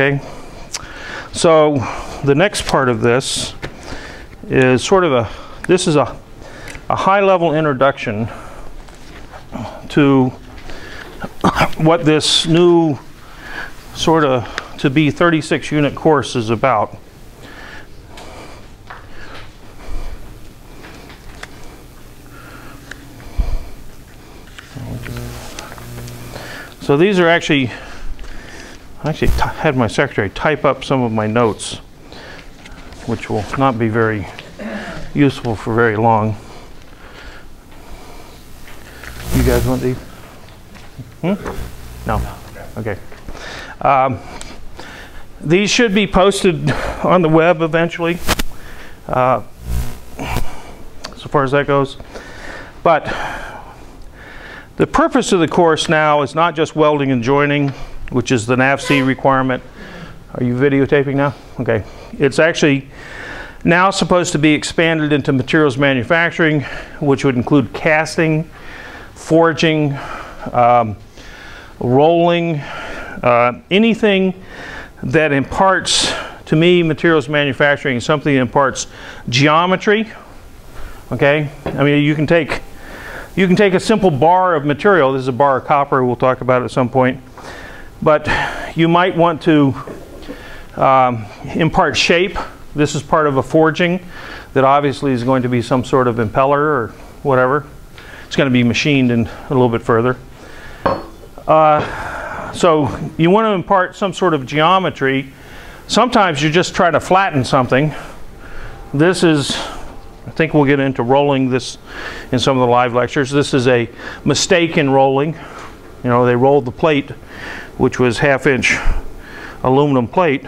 Okay, so the next part of this is sort of a, this is a, a high level introduction to what this new sort of to be 36 unit course is about. So these are actually, I actually had my secretary type up some of my notes, which will not be very useful for very long. You guys want these? Hmm? No. Okay. Um, these should be posted on the web eventually, uh, so far as that goes. But the purpose of the course now is not just welding and joining, which is the NAVSEA requirement. Are you videotaping now? Okay. It's actually now supposed to be expanded into materials manufacturing, which would include casting, forging, um, rolling, uh, anything that imparts, to me, materials manufacturing something that imparts geometry. Okay, I mean you can take you can take a simple bar of material. This is a bar of copper. We'll talk about it at some point. But you might want to um, impart shape. This is part of a forging that obviously is going to be some sort of impeller or whatever. It's going to be machined in a little bit further. Uh, so you want to impart some sort of geometry. Sometimes you just try to flatten something. This is, I think we'll get into rolling this in some of the live lectures. This is a mistake in rolling. You know, they rolled the plate, which was half inch aluminum plate.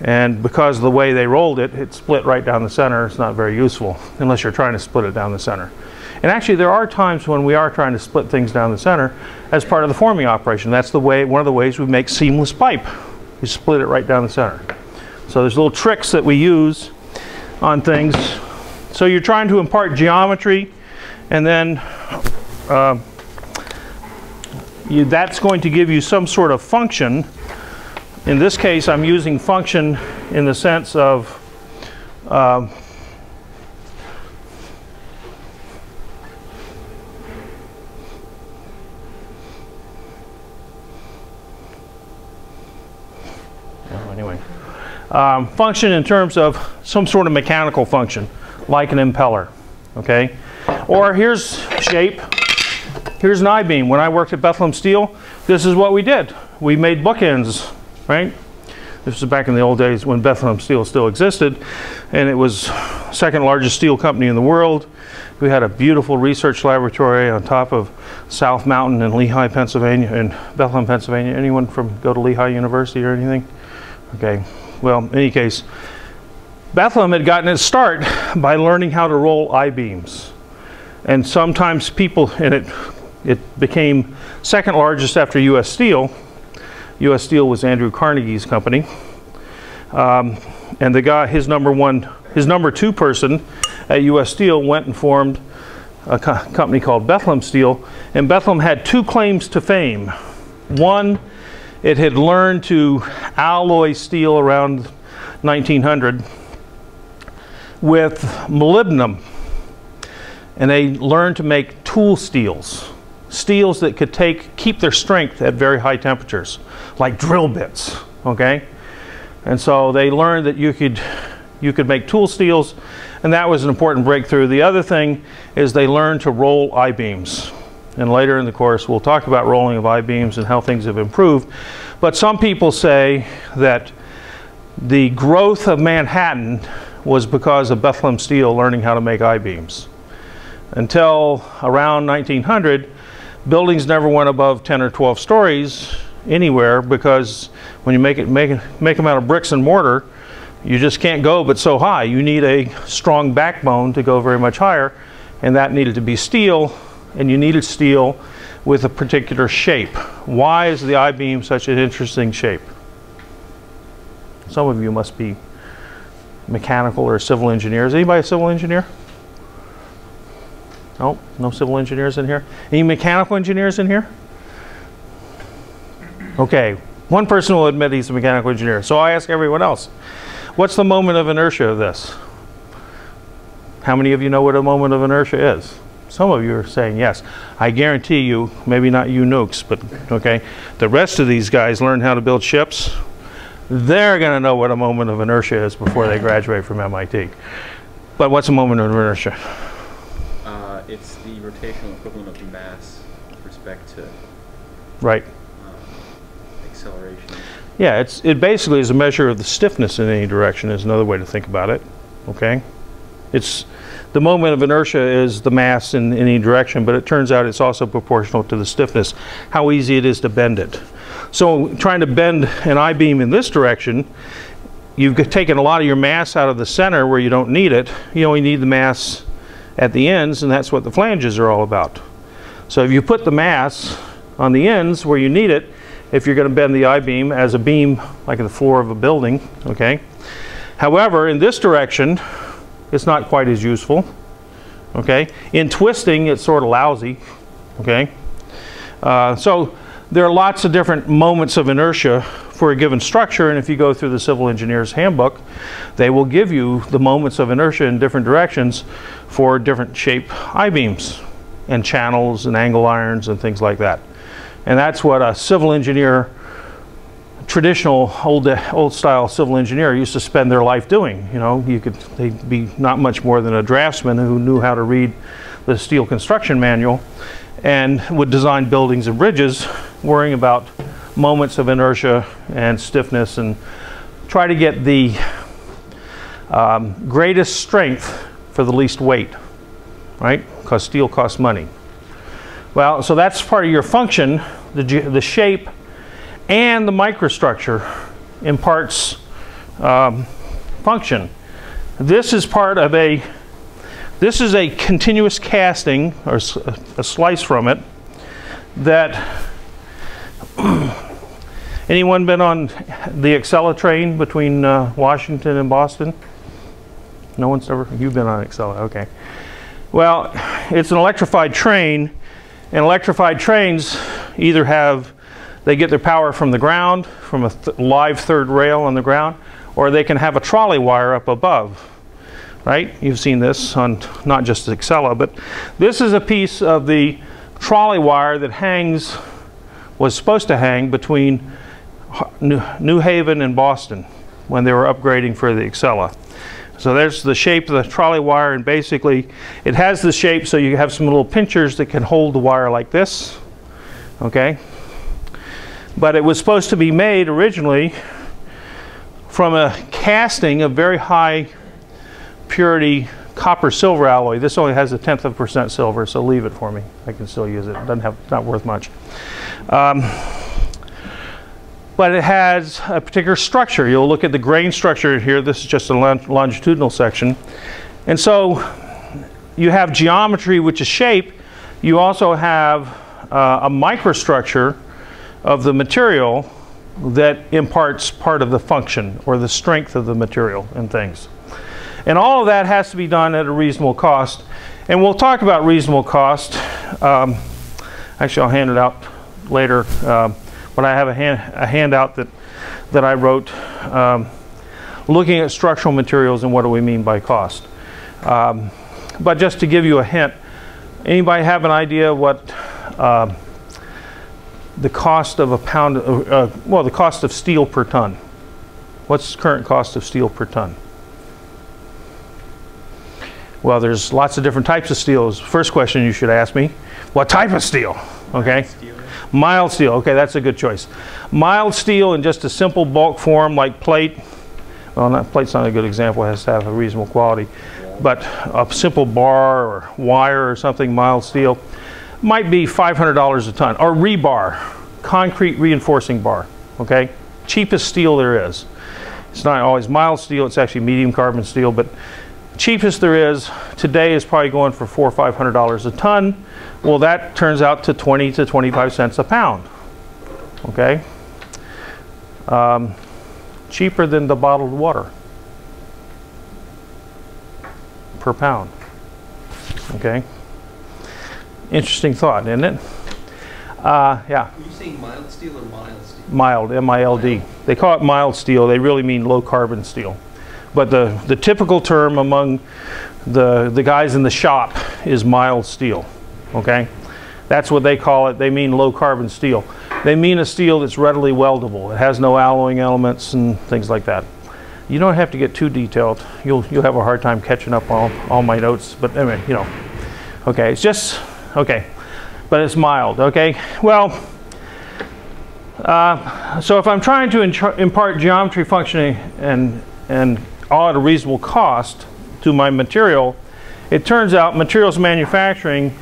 And because of the way they rolled it, it split right down the center. It's not very useful unless you're trying to split it down the center. And actually, there are times when we are trying to split things down the center as part of the forming operation. That's the way, one of the ways we make seamless pipe. We split it right down the center. So there's little tricks that we use on things. So you're trying to impart geometry, and then uh, you, that's going to give you some sort of function. In this case, I'm using function in the sense of uh, um, function in terms of some sort of mechanical function, like an impeller, okay? Or here's shape. Here's an I-beam. When I worked at Bethlehem Steel, this is what we did. We made bookends, right? This was back in the old days when Bethlehem Steel still existed, and it was second largest steel company in the world. We had a beautiful research laboratory on top of South Mountain in Lehigh, Pennsylvania, in Bethlehem, Pennsylvania. Anyone from go to Lehigh University or anything? Okay, well, in any case, Bethlehem had gotten its start by learning how to roll I-beams. And sometimes people, and it, it became second largest after U.S. Steel. U.S. Steel was Andrew Carnegie's company. Um, and the guy, his number one, his number two person at U.S. Steel went and formed a co company called Bethlehem Steel. And Bethlehem had two claims to fame. One, it had learned to alloy steel around 1900 with molybdenum. And they learned to make tool steels, steels that could take keep their strength at very high temperatures, like drill bits, okay? And so they learned that you could you could make tool steels, and that was an important breakthrough. The other thing is they learned to roll I-beams. And later in the course, we'll talk about rolling of I-beams and how things have improved. But some people say that the growth of Manhattan was because of Bethlehem Steel learning how to make I-beams. Until around 1900, buildings never went above 10 or 12 stories anywhere because when you make it make, make them out of bricks and mortar, you just can't go but so high. You need a strong backbone to go very much higher, and that needed to be steel and you needed steel with a particular shape. Why is the I-beam such an interesting shape? Some of you must be mechanical or civil engineers. Anybody a civil engineer? No, no civil engineers in here. Any mechanical engineers in here? Okay, One person will admit he's a mechanical engineer. So I ask everyone else, what's the moment of inertia of this? How many of you know what a moment of inertia is? Some of you are saying yes. I guarantee you, maybe not you nukes, but okay, the rest of these guys learn how to build ships. They're going to know what a moment of inertia is before they graduate from MIT. But what's a moment of inertia? It's the rotational equivalent of the mass with respect to Right. um, acceleration. Yeah, it's, it basically is a measure of the stiffness in any direction is another way to think about it, okay? It's, the moment of inertia is the mass in any direction, but it turns out it's also proportional to the stiffness, how easy it is to bend it. So trying to bend an I-beam in this direction, you've taken a lot of your mass out of the center where you don't need it. You only need the mass at the ends, and that's what the flanges are all about. So if you put the mass on the ends where you need it, if you're going to bend the I-beam as a beam like the floor of a building, okay? However, in this direction, it's not quite as useful, okay? In twisting, it's sort of lousy, okay? Uh, so there are lots of different moments of inertia for a given structure, and if you go through the civil engineer's handbook, they will give you the moments of inertia in different directions for different shape I-beams and channels and angle irons and things like that. And that's what a civil engineer, traditional old, old style civil engineer used to spend their life doing. You know, you could, they'd be not much more than a draftsman who knew how to read the steel construction manual and would design buildings and bridges worrying about moments of inertia and stiffness and try to get the um, greatest strength for the least weight, right? Because steel costs money. Well, so that's part of your function, the, the shape and the microstructure imparts um, function. This is part of a, this is a continuous casting, or a slice from it, that, anyone been on the Acela train between uh, Washington and Boston? No one's ever, you've been on Acela, okay. Well, it's an electrified train, and electrified trains either have, they get their power from the ground, from a th live third rail on the ground, or they can have a trolley wire up above, right? You've seen this on not just Acela, but this is a piece of the trolley wire that hangs, was supposed to hang between New Haven and Boston when they were upgrading for the Acela. So there's the shape of the trolley wire and basically it has the shape so you have some little pinchers that can hold the wire like this. Okay? But it was supposed to be made originally from a casting of very high purity copper silver alloy. This only has a tenth of a percent silver, so leave it for me. I can still use it. It doesn't have not worth much. Um, but it has a particular structure. You'll look at the grain structure here. This is just a longitudinal section. And so you have geometry, which is shape. You also have uh, a microstructure of the material that imparts part of the function or the strength of the material and things. And all of that has to be done at a reasonable cost. And we'll talk about reasonable cost. Um, actually, I'll hand it out later. Um, but I have a, hand, a handout that, that I wrote um, looking at structural materials and what do we mean by cost. Um, but just to give you a hint, anybody have an idea what uh, the cost of a pound, uh, uh, well, the cost of steel per ton? What's the current cost of steel per ton? Well, there's lots of different types of steels. First question you should ask me, what type of steel? Okay. Steel. Mild steel, okay, that's a good choice. Mild steel in just a simple bulk form like plate. Well, not, plate's not a good example, it has to have a reasonable quality. But a simple bar or wire or something, mild steel, might be $500 a ton. Or rebar, concrete reinforcing bar, okay? Cheapest steel there is. It's not always mild steel, it's actually medium carbon steel, but cheapest there is today is probably going for four or five hundred dollars a ton. Well, that turns out to 20 to 25 cents a pound. Okay, um, cheaper than the bottled water per pound. Okay, interesting thought, isn't it? Uh, yeah, Are you saying mild steel or mild steel? mild, M-I-L-D. They call it mild steel. They really mean low carbon steel. But the, the typical term among the, the guys in the shop is mild steel, okay? That's what they call it. They mean low carbon steel. They mean a steel that's readily weldable. It has no alloying elements and things like that. You don't have to get too detailed. You'll, you'll have a hard time catching up on all my notes. But anyway, you know, okay, it's just, okay. But it's mild, okay? Well, uh, so if I'm trying to impart geometry functioning and, and all at a reasonable cost to my material, it turns out materials manufacturing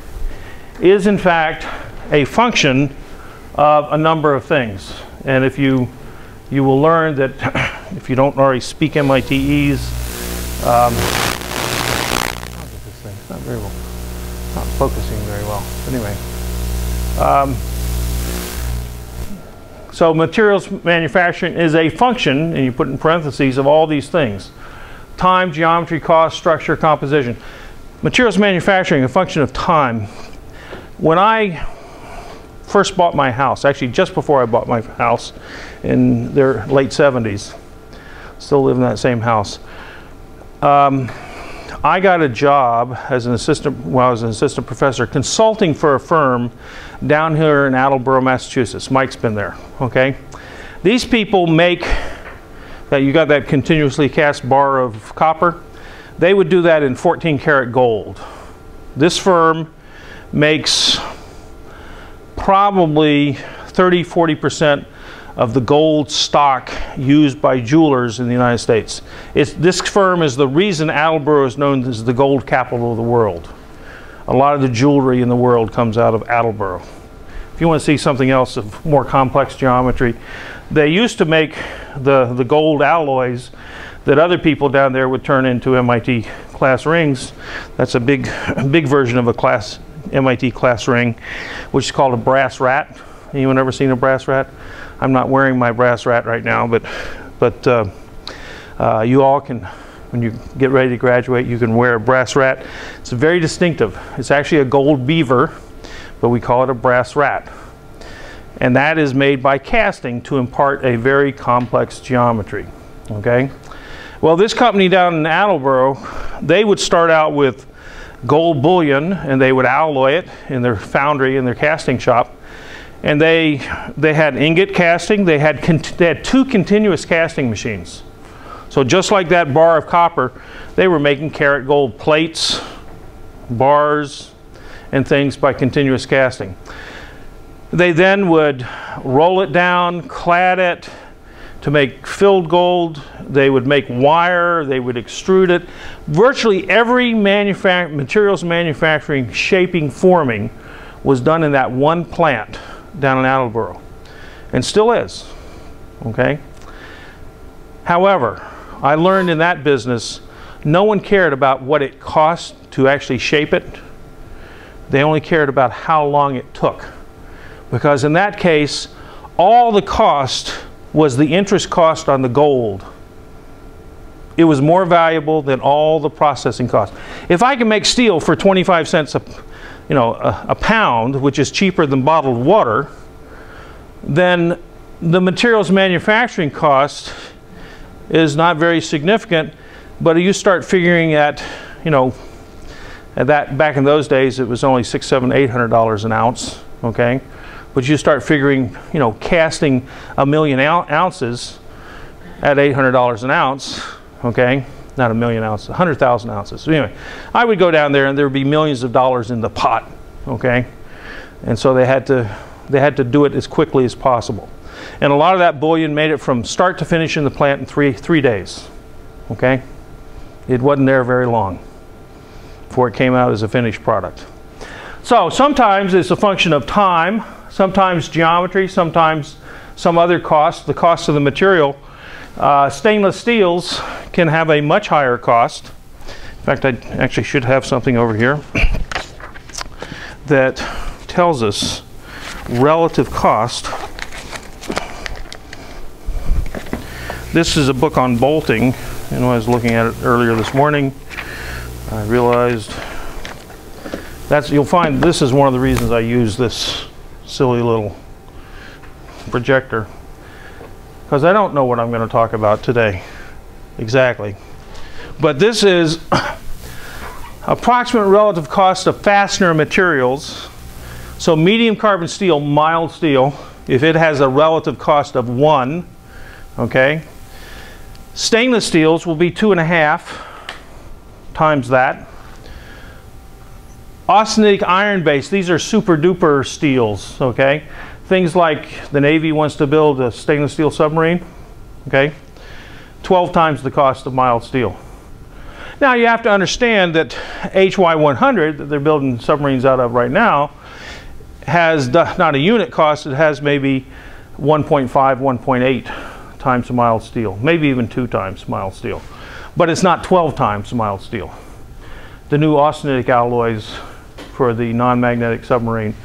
is in fact a function of a number of things. And if you, you will learn that if you don't already speak MITEs, um? It's not very well, not focusing very well. Anyway, um, so materials manufacturing is a function, and you put in parentheses, of all these things. Time, geometry, cost, structure, composition. Materials manufacturing, a function of time. When I first bought my house, actually just before I bought my house in their late 70s, still live in that same house. Um, I got a job as an assistant, well, I was an assistant professor, consulting for a firm down here in Attleboro, Massachusetts. Mike's been there, okay? These people make that you got that continuously cast bar of copper. They would do that in 14 karat gold. This firm makes probably 30, 40% of the gold stock used by jewelers in the United States. It's, this firm is the reason Attleboro is known as the gold capital of the world. A lot of the jewelry in the world comes out of Attleboro. If you want to see something else of more complex geometry, they used to make the, the gold alloys that other people down there would turn into MIT class rings. That's a big, big version of a class MIT class ring, which is called a brass rat. Anyone ever seen a brass rat? I'm not wearing my brass rat right now, but but uh, uh, you all can, when you get ready to graduate, you can wear a brass rat. It's very distinctive. It's actually a gold beaver, but we call it a brass rat. And that is made by casting to impart a very complex geometry. Okay. Well, this company down in Attleboro, they would start out with gold bullion and they would alloy it in their foundry in their casting shop and they they had ingot casting they had they had two continuous casting machines so just like that bar of copper they were making karat gold plates bars and things by continuous casting they then would roll it down clad it to make filled gold. They would make wire, they would extrude it. Virtually every materials manufacturing, shaping, forming was done in that one plant down in Attleboro and still is. Okay? However, I learned in that business no one cared about what it cost to actually shape it. They only cared about how long it took. Because in that case, all the cost was the interest cost on the gold. It was more valuable than all the processing costs. If I can make steel for 25 cents a, you know, a, a pound, which is cheaper than bottled water, then the materials manufacturing cost is not very significant. But you start figuring at, you know, at that back in those days, it was only six, seven, eight hundred dollars an ounce. Okay, but you start figuring, you know, casting a million ounces at $800 an ounce, okay? Not a million ounces, 100,000 ounces. So anyway, I would go down there and there would be millions of dollars in the pot, okay? And so they had to, they had to do it as quickly as possible. And a lot of that bullion made it from start to finish in the plant in three, three days, okay? It wasn't there very long before it came out as a finished product. So sometimes it's a function of time, sometimes geometry, sometimes some other cost, the cost of the material. Uh, stainless steels can have a much higher cost. In fact, I actually should have something over here that tells us relative cost. This is a book on bolting, and when I was looking at it earlier this morning, I realized that's you'll find this is one of the reasons I use this silly little projector because I don't know what I'm going to talk about today exactly. But this is approximate relative cost of fastener materials. So medium carbon steel, mild steel, if it has a relative cost of one, okay, stainless steels will be two and a half times that. Austenitic iron base, these are super duper steels, okay? Things like the Navy wants to build a stainless steel submarine, okay? 12 times the cost of mild steel. Now you have to understand that HY100 that they're building submarines out of right now has not a unit cost, it has maybe 1.5, 1.8 times mild steel, maybe even two times mild steel. But it's not 12 times mild steel. The new austenitic alloys for the non-magnetic submarine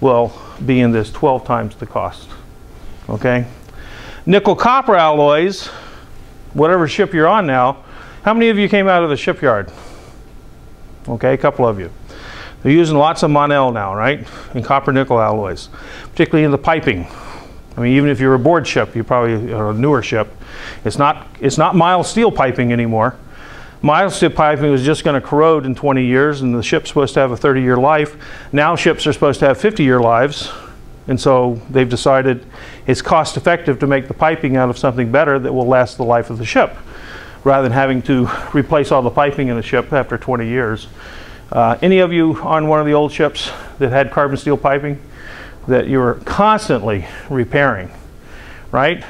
will be in this 12 times the cost. Okay? Nickel copper alloys, whatever ship you're on now, how many of you came out of the shipyard? Okay, a couple of you. They're using lots of Monel now, right? In copper nickel alloys, particularly in the piping. I mean, even if you're a board ship, you probably are a newer ship. It's not, it's not mild steel piping anymore. Steel piping was just going to corrode in 20 years, and the ship's supposed to have a 30-year life. Now ships are supposed to have 50-year lives, and so they've decided it's cost effective to make the piping out of something better that will last the life of the ship, rather than having to replace all the piping in the ship after 20 years. Uh, any of you on one of the old ships that had carbon steel piping that you were constantly repairing, right?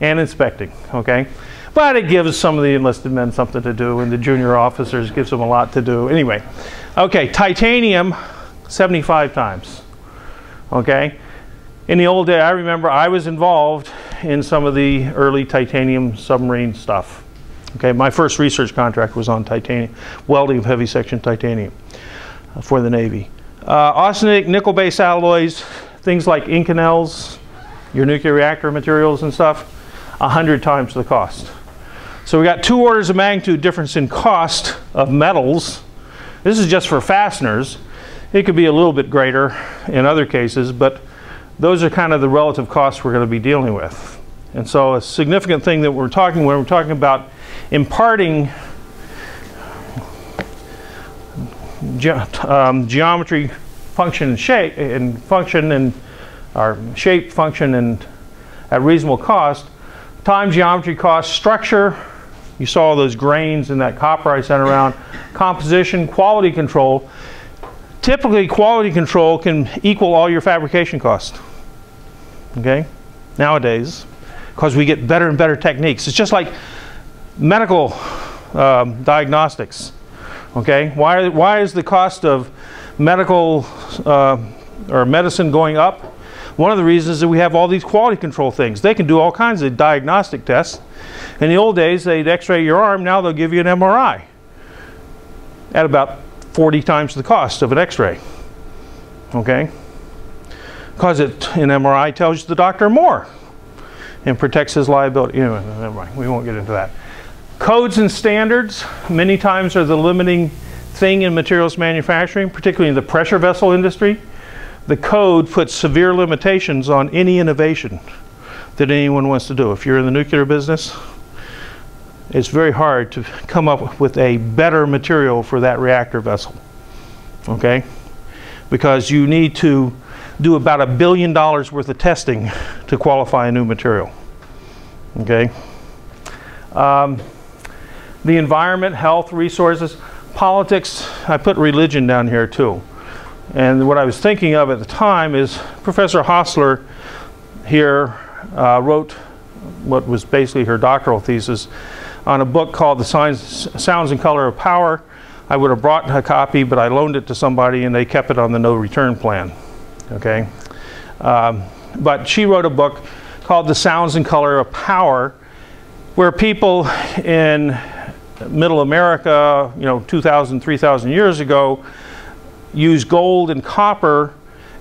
And inspecting, okay? But it gives some of the enlisted men something to do, and the junior officers gives them a lot to do. Anyway, okay, titanium, 75 times. Okay, in the old day, I remember I was involved in some of the early titanium submarine stuff. Okay, my first research contract was on titanium, welding of heavy section titanium uh, for the Navy. Uh, austenitic nickel-based alloys, things like Inconels, your nuclear reactor materials and stuff, 100 times the cost. So we got two orders of magnitude difference in cost of metals. This is just for fasteners. It could be a little bit greater in other cases, but those are kind of the relative costs we're going to be dealing with. And so a significant thing that we're talking when we're talking about imparting ge um, geometry function and shape and function and our shape function and at reasonable cost time geometry cost structure you saw those grains in that copper I sent around. Composition, quality control. Typically, quality control can equal all your fabrication costs. Okay? Nowadays, because we get better and better techniques. It's just like medical um, diagnostics. Okay? Why, why is the cost of medical uh, or medicine going up? One of the reasons is that we have all these quality control things. They can do all kinds of diagnostic tests in the old days, they'd x-ray your arm. Now they'll give you an MRI at about 40 times the cost of an x-ray. Okay? Because it, an MRI tells the doctor more and protects his liability. Know, never mind. We won't get into that. Codes and standards many times are the limiting thing in materials manufacturing, particularly in the pressure vessel industry. The code puts severe limitations on any innovation that anyone wants to do. If you're in the nuclear business, it's very hard to come up with a better material for that reactor vessel. Okay? Because you need to do about a billion dollars worth of testing to qualify a new material. Okay? Um, the environment, health, resources, politics, I put religion down here too. And what I was thinking of at the time is Professor Hosler here uh, wrote what was basically her doctoral thesis on a book called The Signs, Sounds and Color of Power. I would have brought a copy, but I loaned it to somebody and they kept it on the no return plan. Okay? Um, but she wrote a book called The Sounds and Color of Power, where people in middle America, you know, 2,000, 3,000 years ago, used gold and copper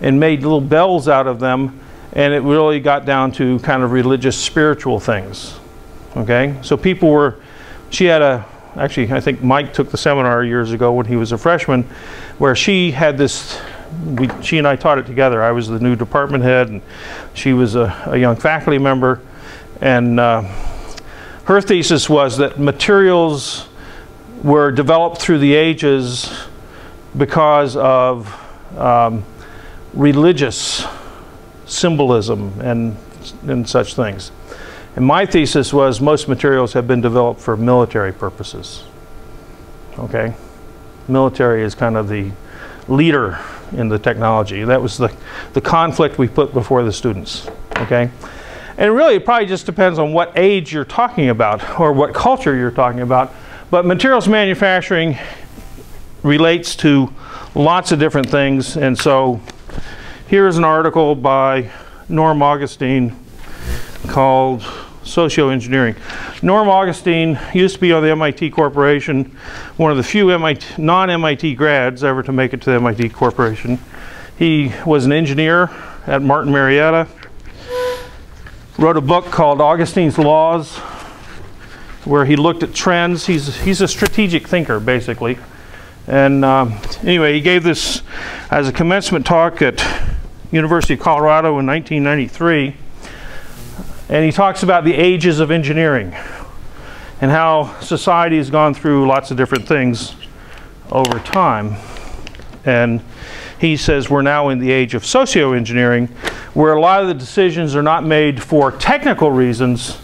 and made little bells out of them, and it really got down to kind of religious, spiritual things. Okay, so people were, she had a, actually I think Mike took the seminar years ago when he was a freshman, where she had this we, she and I taught it together. I was the new department head, and she was a, a young faculty member. And uh, her thesis was that materials were developed through the ages because of um, religious symbolism and, and such things. And my thesis was most materials have been developed for military purposes. Okay? Military is kind of the leader in the technology. That was the, the conflict we put before the students. Okay? And really, it probably just depends on what age you're talking about or what culture you're talking about. But materials manufacturing relates to lots of different things. And so here is an article by Norm Augustine called Socioengineering. Norm Augustine used to be on the MIT Corporation, one of the few MIT, non-MIT grads ever to make it to the MIT Corporation. He was an engineer at Martin Marietta, wrote a book called Augustine's Laws, where he looked at trends. He's, he's a strategic thinker, basically. And um, anyway, he gave this as a commencement talk at University of Colorado in 1993. And he talks about the ages of engineering and how society has gone through lots of different things over time. And he says we're now in the age of socio-engineering, where a lot of the decisions are not made for technical reasons,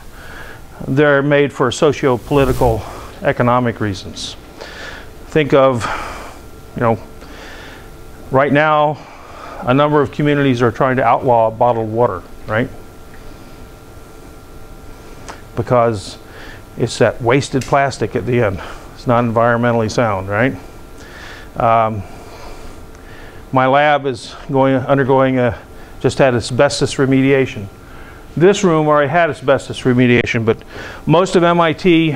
they're made for socio-political economic reasons. Think of, you know, right now a number of communities are trying to outlaw bottled water, right? Because it's that wasted plastic at the end. It's not environmentally sound, right? Um, my lab is going undergoing a just had asbestos remediation. This room already had asbestos remediation, but most of MIT,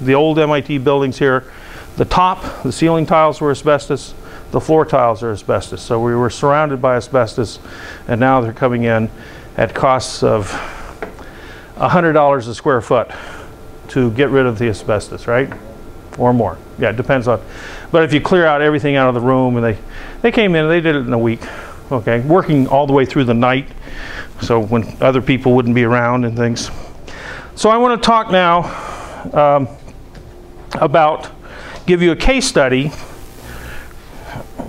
the old MIT buildings here, the top, the ceiling tiles were asbestos, the floor tiles are asbestos. So we were surrounded by asbestos, and now they're coming in at costs of $100 a square foot to get rid of the asbestos, right? Or more. Yeah, it depends on. But if you clear out everything out of the room, and they, they came in, they did it in a week, okay? Working all the way through the night, so when other people wouldn't be around and things. So I want to talk now um, about, give you a case study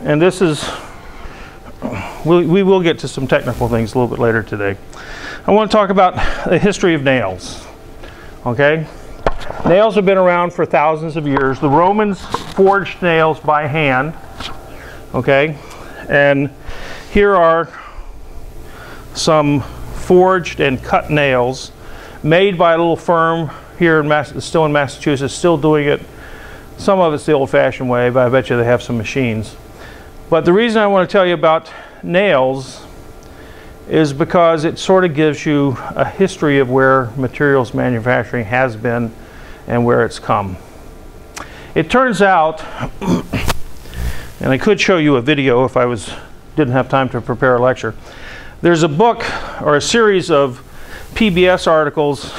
and this is, we, we will get to some technical things a little bit later today. I want to talk about the history of nails. Okay? Nails have been around for thousands of years. The Romans forged nails by hand. Okay? And here are some forged and cut nails made by a little firm here in Mass still in Massachusetts, still doing it. Some of it's the old-fashioned way, but I bet you they have some machines. But the reason I want to tell you about nails is because it sort of gives you a history of where materials manufacturing has been and where it's come. It turns out, and I could show you a video if I was didn't have time to prepare a lecture. There's a book or a series of PBS articles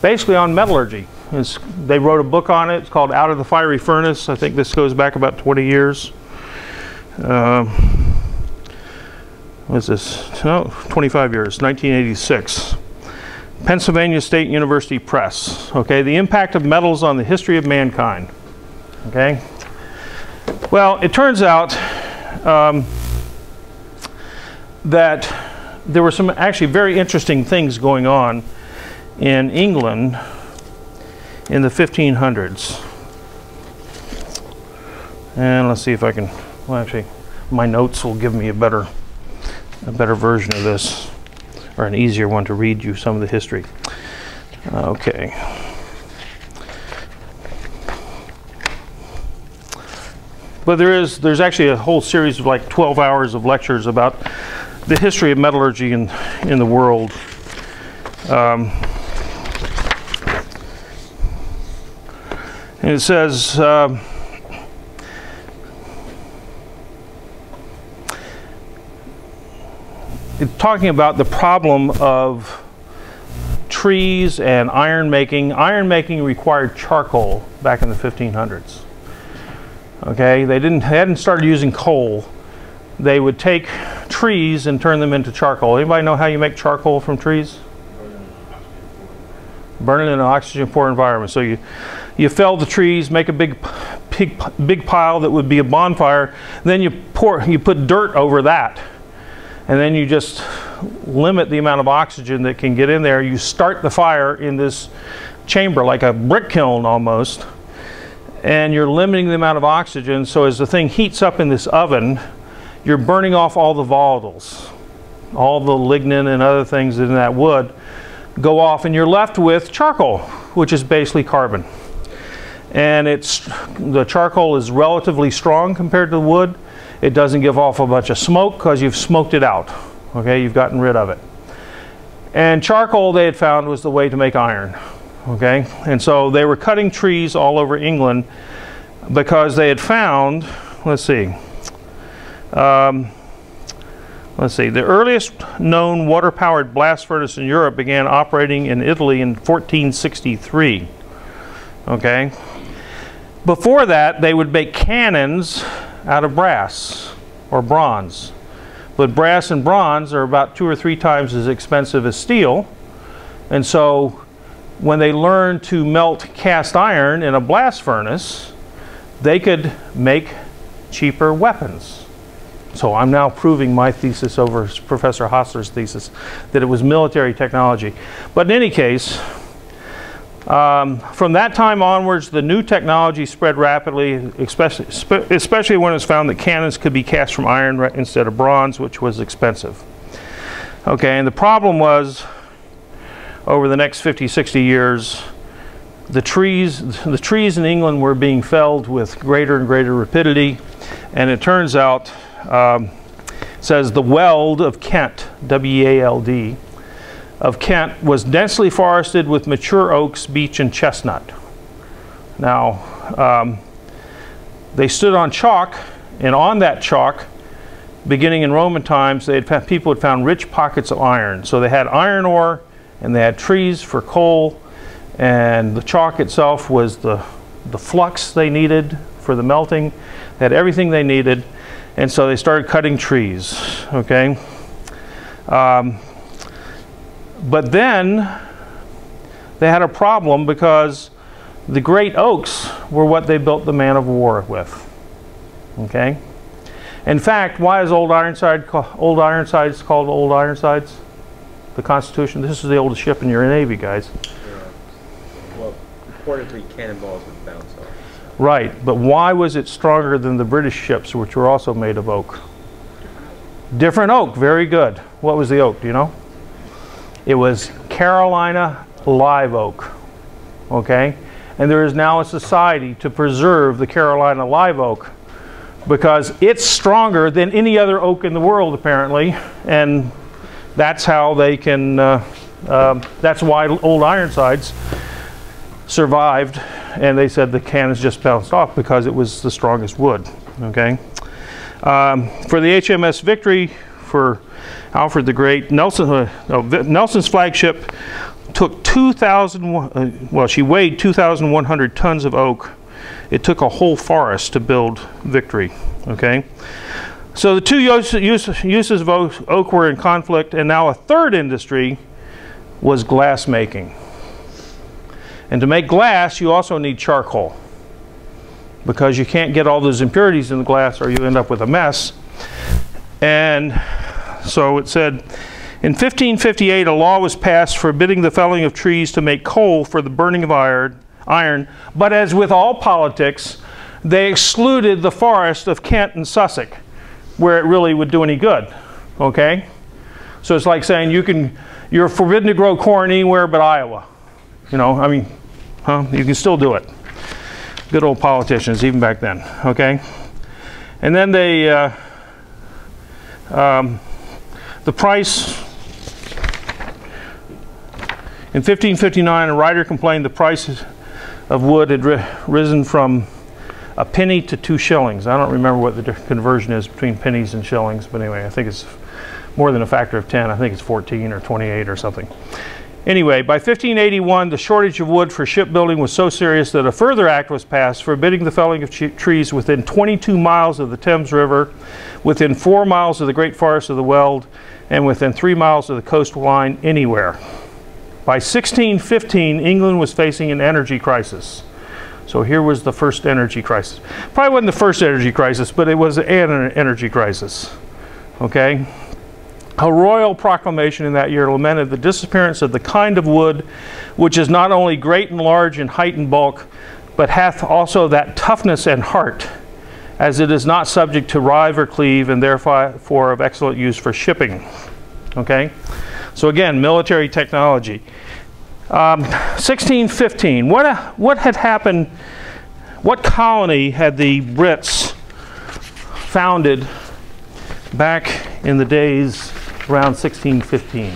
basically on metallurgy. It's, they wrote a book on it. It's called Out of the Fiery Furnace. I think this goes back about 20 years. Uh, what is this? No, 25 years, 1986. Pennsylvania State University Press. Okay, the impact of metals on the history of mankind. Okay. Well, it turns out um, that there were some actually very interesting things going on in England in the 1500s. And let's see if I can well, actually, my notes will give me a better, a better version of this, or an easier one to read you some of the history. Okay. But there is, there's actually a whole series of like 12 hours of lectures about the history of metallurgy in, in the world. Um, and it says, uh, talking about the problem of trees and iron making. Iron making required charcoal back in the 1500s. Okay, they didn't they hadn't started using coal they would take trees and turn them into charcoal. Anybody know how you make charcoal from trees? Burn it in an oxygen poor environment. So you, you fell the trees, make a big, big, big pile that would be a bonfire. Then you pour, you put dirt over that, and then you just limit the amount of oxygen that can get in there. You start the fire in this chamber like a brick kiln almost, and you're limiting the amount of oxygen. So as the thing heats up in this oven, you're burning off all the volatiles, all the lignin and other things in that wood go off and you're left with charcoal, which is basically carbon. And it's the charcoal is relatively strong compared to the wood. It doesn't give off a bunch of smoke because you've smoked it out. Okay, you've gotten rid of it. And charcoal they had found was the way to make iron. Okay, and so they were cutting trees all over England because they had found, let's see, um, let's see, the earliest known water-powered blast furnace in Europe began operating in Italy in 1463. Okay. Before that, they would make cannons out of brass or bronze. But brass and bronze are about two or three times as expensive as steel. And so when they learned to melt cast iron in a blast furnace, they could make cheaper weapons. So I'm now proving my thesis over Professor Hosler's thesis that it was military technology. But in any case, um, from that time onwards, the new technology spread rapidly, especially, especially when it was found that cannons could be cast from iron instead of bronze, which was expensive. Okay, and the problem was, over the next 50, 60 years, the trees, the trees in England were being felled with greater and greater rapidity, and it turns out um, says the Weald of Kent, W-E-A-L-D, of Kent was densely forested with mature oaks, beech, and chestnut. Now, um, they stood on chalk, and on that chalk, beginning in Roman times, they had people had found rich pockets of iron. So they had iron ore, and they had trees for coal, and the chalk itself was the, the flux they needed for the melting. They had everything they needed. And so they started cutting trees, okay? Um, but then they had a problem because the great oaks were what they built the man of war with, okay? In fact, why is Old Ironside Old Ironsides called Old Ironsides? The Constitution. This is the oldest ship in your Navy, guys. Yeah. Well, reportedly cannonballs would bounce off. Right, but why was it stronger than the British ships, which were also made of oak? Different oak, very good. What was the oak, do you know? It was Carolina live oak, okay? And there is now a society to preserve the Carolina live oak because it's stronger than any other oak in the world, apparently, and that's how they can, uh, um, that's why old Ironsides survived and they said the cannons just bounced off because it was the strongest wood. Okay. Um, for the HMS Victory, for Alfred the Great, Nelson, uh, oh, Nelson's flagship took 2,000. Uh, well, she weighed 2,100 tons of oak. It took a whole forest to build Victory. Okay. So the two use, use, uses of oak, oak were in conflict, and now a third industry was glass making. And to make glass, you also need charcoal because you can't get all those impurities in the glass or you end up with a mess. And so it said, in 1558, a law was passed forbidding the felling of trees to make coal for the burning of iron, iron. But as with all politics, they excluded the forest of Kent and Sussex, where it really would do any good. Okay? So it's like saying you can, you're forbidden to grow corn anywhere but Iowa. You know, I mean, Huh? You can still do it. Good old politicians, even back then. Okay? And then they, uh, um, the price, in 1559, a writer complained the price of wood had risen from a penny to two shillings. I don't remember what the conversion is between pennies and shillings, but anyway, I think it's more than a factor of 10. I think it's 14 or 28 or something. Anyway, by 1581, the shortage of wood for shipbuilding was so serious that a further act was passed forbidding the felling of trees within 22 miles of the Thames River, within four miles of the Great Forest of the Weald, and within three miles of the coastline anywhere. By 1615, England was facing an energy crisis. So here was the first energy crisis. Probably wasn't the first energy crisis, but it was an energy crisis. Okay? A royal proclamation in that year lamented the disappearance of the kind of wood which is not only great and large in height and bulk, but hath also that toughness and heart, as it is not subject to rive or cleave, and therefore of excellent use for shipping. Okay? So again, military technology. Um, 1615. What, uh, what had happened? What colony had the Brits founded back in the days around 1615?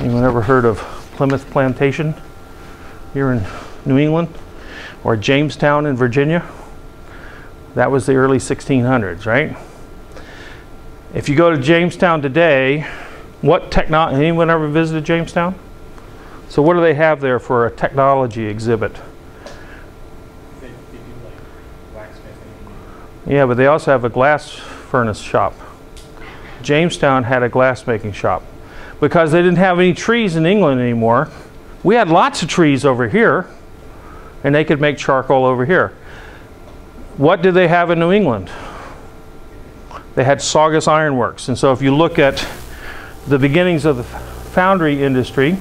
Anyone ever heard of Plymouth Plantation here in New England? Or Jamestown in Virginia? That was the early 1600s, right? If you go to Jamestown today, what technology, anyone ever visited Jamestown? So what do they have there for a technology exhibit? They, they do like blacksmithing. Yeah, but they also have a glass furnace shop. Jamestown had a glassmaking shop because they didn't have any trees in England anymore. We had lots of trees over here, and they could make charcoal over here. What did they have in New England? They had Saugus Iron Works. And so if you look at the beginnings of the foundry industry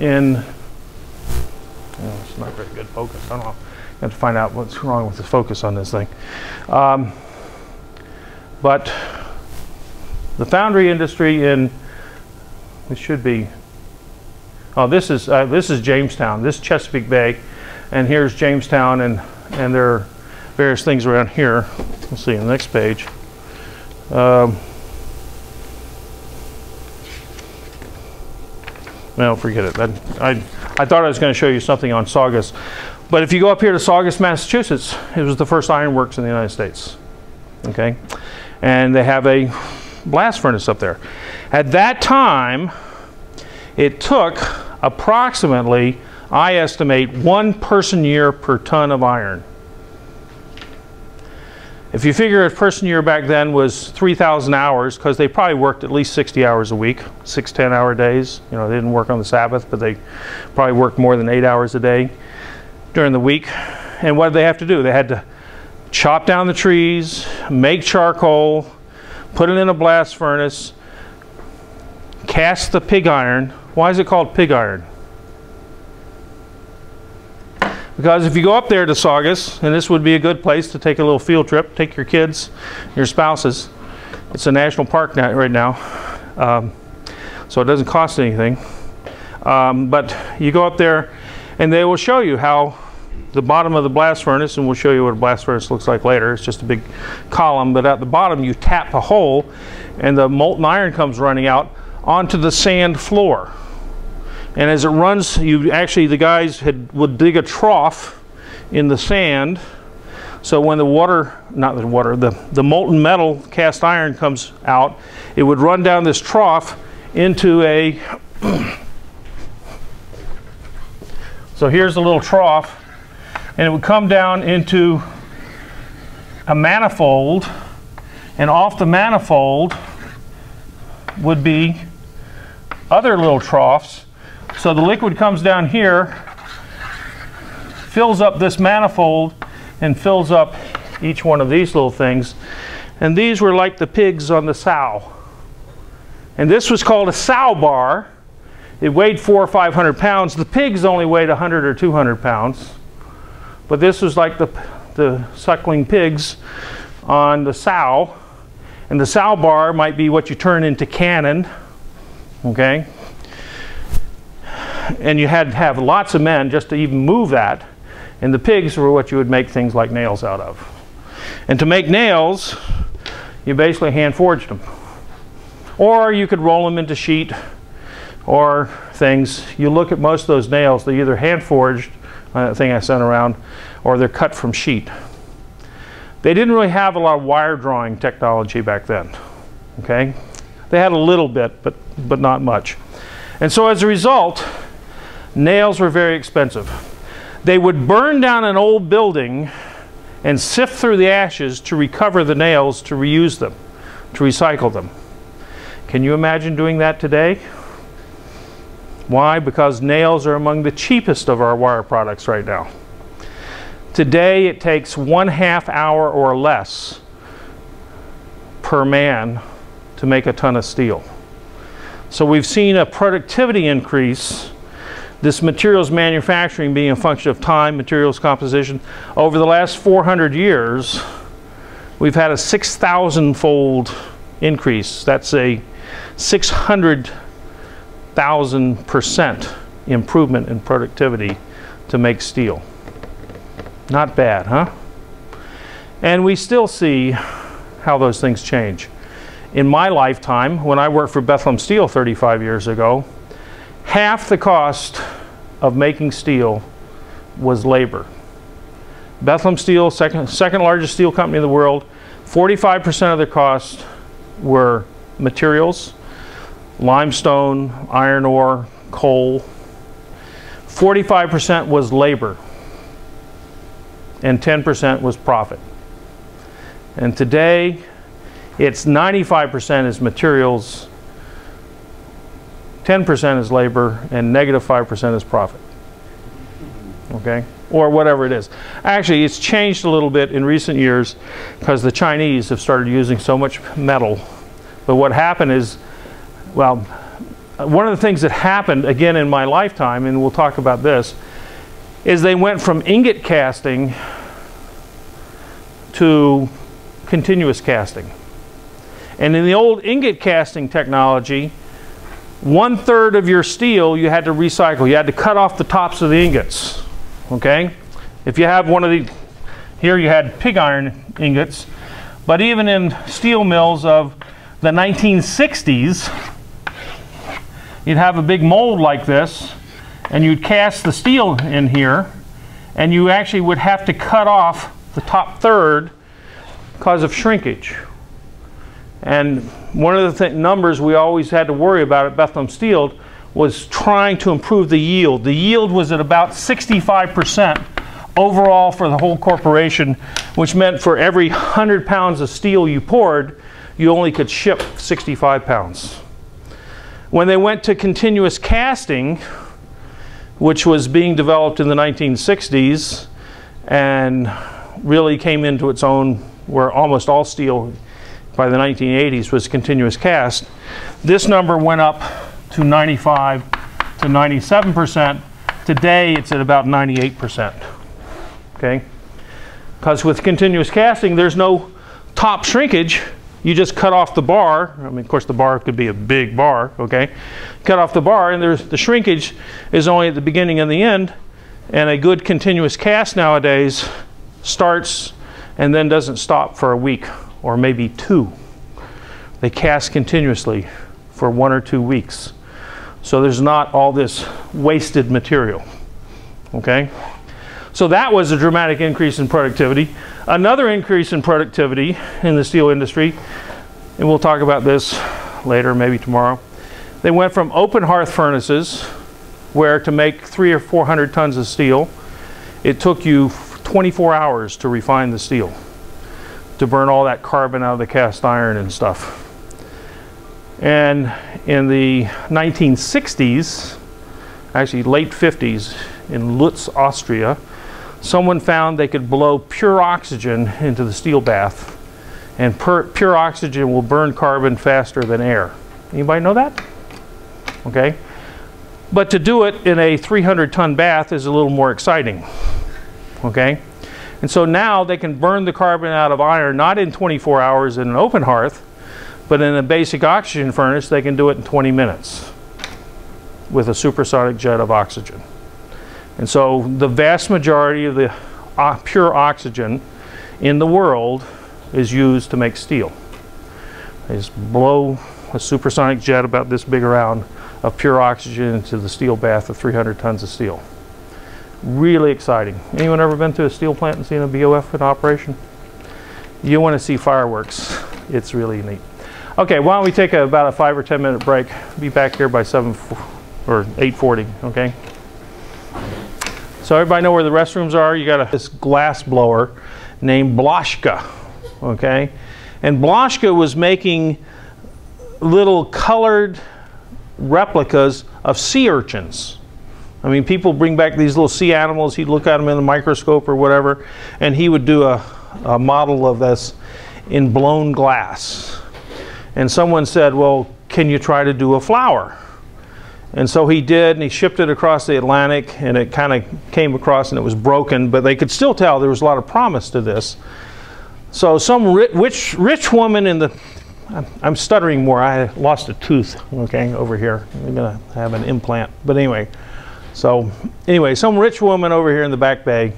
in, oh, it's not very good focus, I don't know. I have to find out what's wrong with the focus on this thing. Um, but the foundry industry in, it should be, oh, this is, uh, this is Jamestown. This is Chesapeake Bay. And here's Jamestown, and, and there are various things around here. We'll see on the next page. Um, no, forget it. That, I, I thought I was going to show you something on Saugus. But if you go up here to Saugus, Massachusetts, it was the first ironworks in the United States. Okay? And they have a blast furnace up there. At that time, it took approximately, I estimate, one person year per ton of iron. If you figure a person year back then was 3,000 hours, because they probably worked at least 60 hours a week, six 10 hour days. You know, they didn't work on the Sabbath, but they probably worked more than eight hours a day during the week. And what did they have to do? They had to chop down the trees, make charcoal, put it in a blast furnace, cast the pig iron. Why is it called pig iron? Because if you go up there to Saugus, and this would be a good place to take a little field trip, take your kids, your spouses. It's a national park now, right now, um, so it doesn't cost anything. Um, but you go up there, and they will show you how the bottom of the blast furnace, and we'll show you what a blast furnace looks like later. It's just a big column, but at the bottom you tap a hole, and the molten iron comes running out onto the sand floor. And as it runs, you actually, the guys had, would dig a trough in the sand. So when the water, not the water, the, the molten metal cast iron comes out, it would run down this trough into a, so here's a little trough, and it would come down into a manifold, and off the manifold would be other little troughs so the liquid comes down here, fills up this manifold, and fills up each one of these little things. And these were like the pigs on the sow. And this was called a sow bar. It weighed four or five hundred pounds. The pigs only weighed 100 or 200 pounds. But this was like the, the suckling pigs on the sow. And the sow bar might be what you turn into cannon. Okay? and you had to have lots of men just to even move that. And the pigs were what you would make things like nails out of. And to make nails, you basically hand forged them. Or you could roll them into sheet or things. You look at most of those nails, they're either hand forged, uh, thing I sent around, or they're cut from sheet. They didn't really have a lot of wire drawing technology back then. Okay? They had a little bit, but, but not much. And so as a result, nails were very expensive. They would burn down an old building and sift through the ashes to recover the nails to reuse them, to recycle them. Can you imagine doing that today? Why? Because nails are among the cheapest of our wire products right now. Today it takes one half hour or less per man to make a ton of steel. So we've seen a productivity increase, this materials manufacturing being a function of time, materials composition. Over the last 400 years, we've had a 6,000 fold increase. That's a 600,000% improvement in productivity to make steel. Not bad, huh? And we still see how those things change. In my lifetime, when I worked for Bethlehem Steel 35 years ago, half the cost of making steel was labor. Bethlehem Steel, second, second largest steel company in the world, 45% of their costs were materials, limestone, iron ore, coal. 45% was labor and 10% was profit. And today, it's 95% is materials, 10% is labor, and negative 5% is profit. Okay? Or whatever it is. Actually, it's changed a little bit in recent years because the Chinese have started using so much metal. But what happened is, well, one of the things that happened again in my lifetime, and we'll talk about this, is they went from ingot casting to continuous casting. And in the old ingot casting technology, one third of your steel you had to recycle. You had to cut off the tops of the ingots. Okay? If you have one of the, here you had pig iron ingots, but even in steel mills of the 1960s, you'd have a big mold like this, and you'd cast the steel in here, and you actually would have to cut off the top third because of shrinkage. And one of the numbers we always had to worry about at Bethlehem Steel was trying to improve the yield. The yield was at about 65% overall for the whole corporation, which meant for every 100 pounds of steel you poured, you only could ship 65 pounds. When they went to continuous casting, which was being developed in the 1960s and really came into its own where almost all steel by the 1980s was continuous cast, this number went up to 95 to 97 percent. Today it's at about 98 percent. Okay? Because with continuous casting, there's no top shrinkage. You just cut off the bar. I mean, of course, the bar could be a big bar. Okay, cut off the bar, and there's the shrinkage is only at the beginning and the end. And a good continuous cast nowadays starts and then doesn't stop for a week or maybe two. They cast continuously for one or two weeks. So there's not all this wasted material. Okay? So that was a dramatic increase in productivity. Another increase in productivity in the steel industry, and we'll talk about this later, maybe tomorrow. They went from open hearth furnaces, where to make three or four hundred tons of steel, it took you 24 hours to refine the steel, to burn all that carbon out of the cast iron and stuff. And in the 1960s, actually late 50s, in Linz, Austria, someone found they could blow pure oxygen into the steel bath, and pure oxygen will burn carbon faster than air. Anybody know that? Okay. But to do it in a 300 ton bath is a little more exciting okay? And so now they can burn the carbon out of iron not in 24 hours in an open hearth, but in a basic oxygen furnace they can do it in 20 minutes with a supersonic jet of oxygen. And so the vast majority of the uh, pure oxygen in the world is used to make steel. They just blow a supersonic jet about this big around of pure oxygen into the steel bath of 300 tons of steel. Really exciting. Anyone ever been to a steel plant and seen a BOF in operation? You want to see fireworks. It's really neat. Okay, why don't we take a, about a five or 10 minute break? Be back here by 7 or 8:40, okay? So everybody know where the restrooms are? You got a, this glass blower named Blaschka, okay? And Blaschka was making little colored replicas of sea urchins. I mean, people bring back these little sea animals. He'd look at them in the microscope or whatever, and he would do a, a model of this in blown glass. And someone said, Well, can you try to do a flower? And so he did, and he shipped it across the Atlantic, and it kind of came across and it was broken, but they could still tell there was a lot of promise to this. So some ri- rich, rich woman in the, I'm, stuttering more, I lost a tooth, okay, over here. I'm going to have an implant. But anyway, so anyway, some rich woman over here in the back bay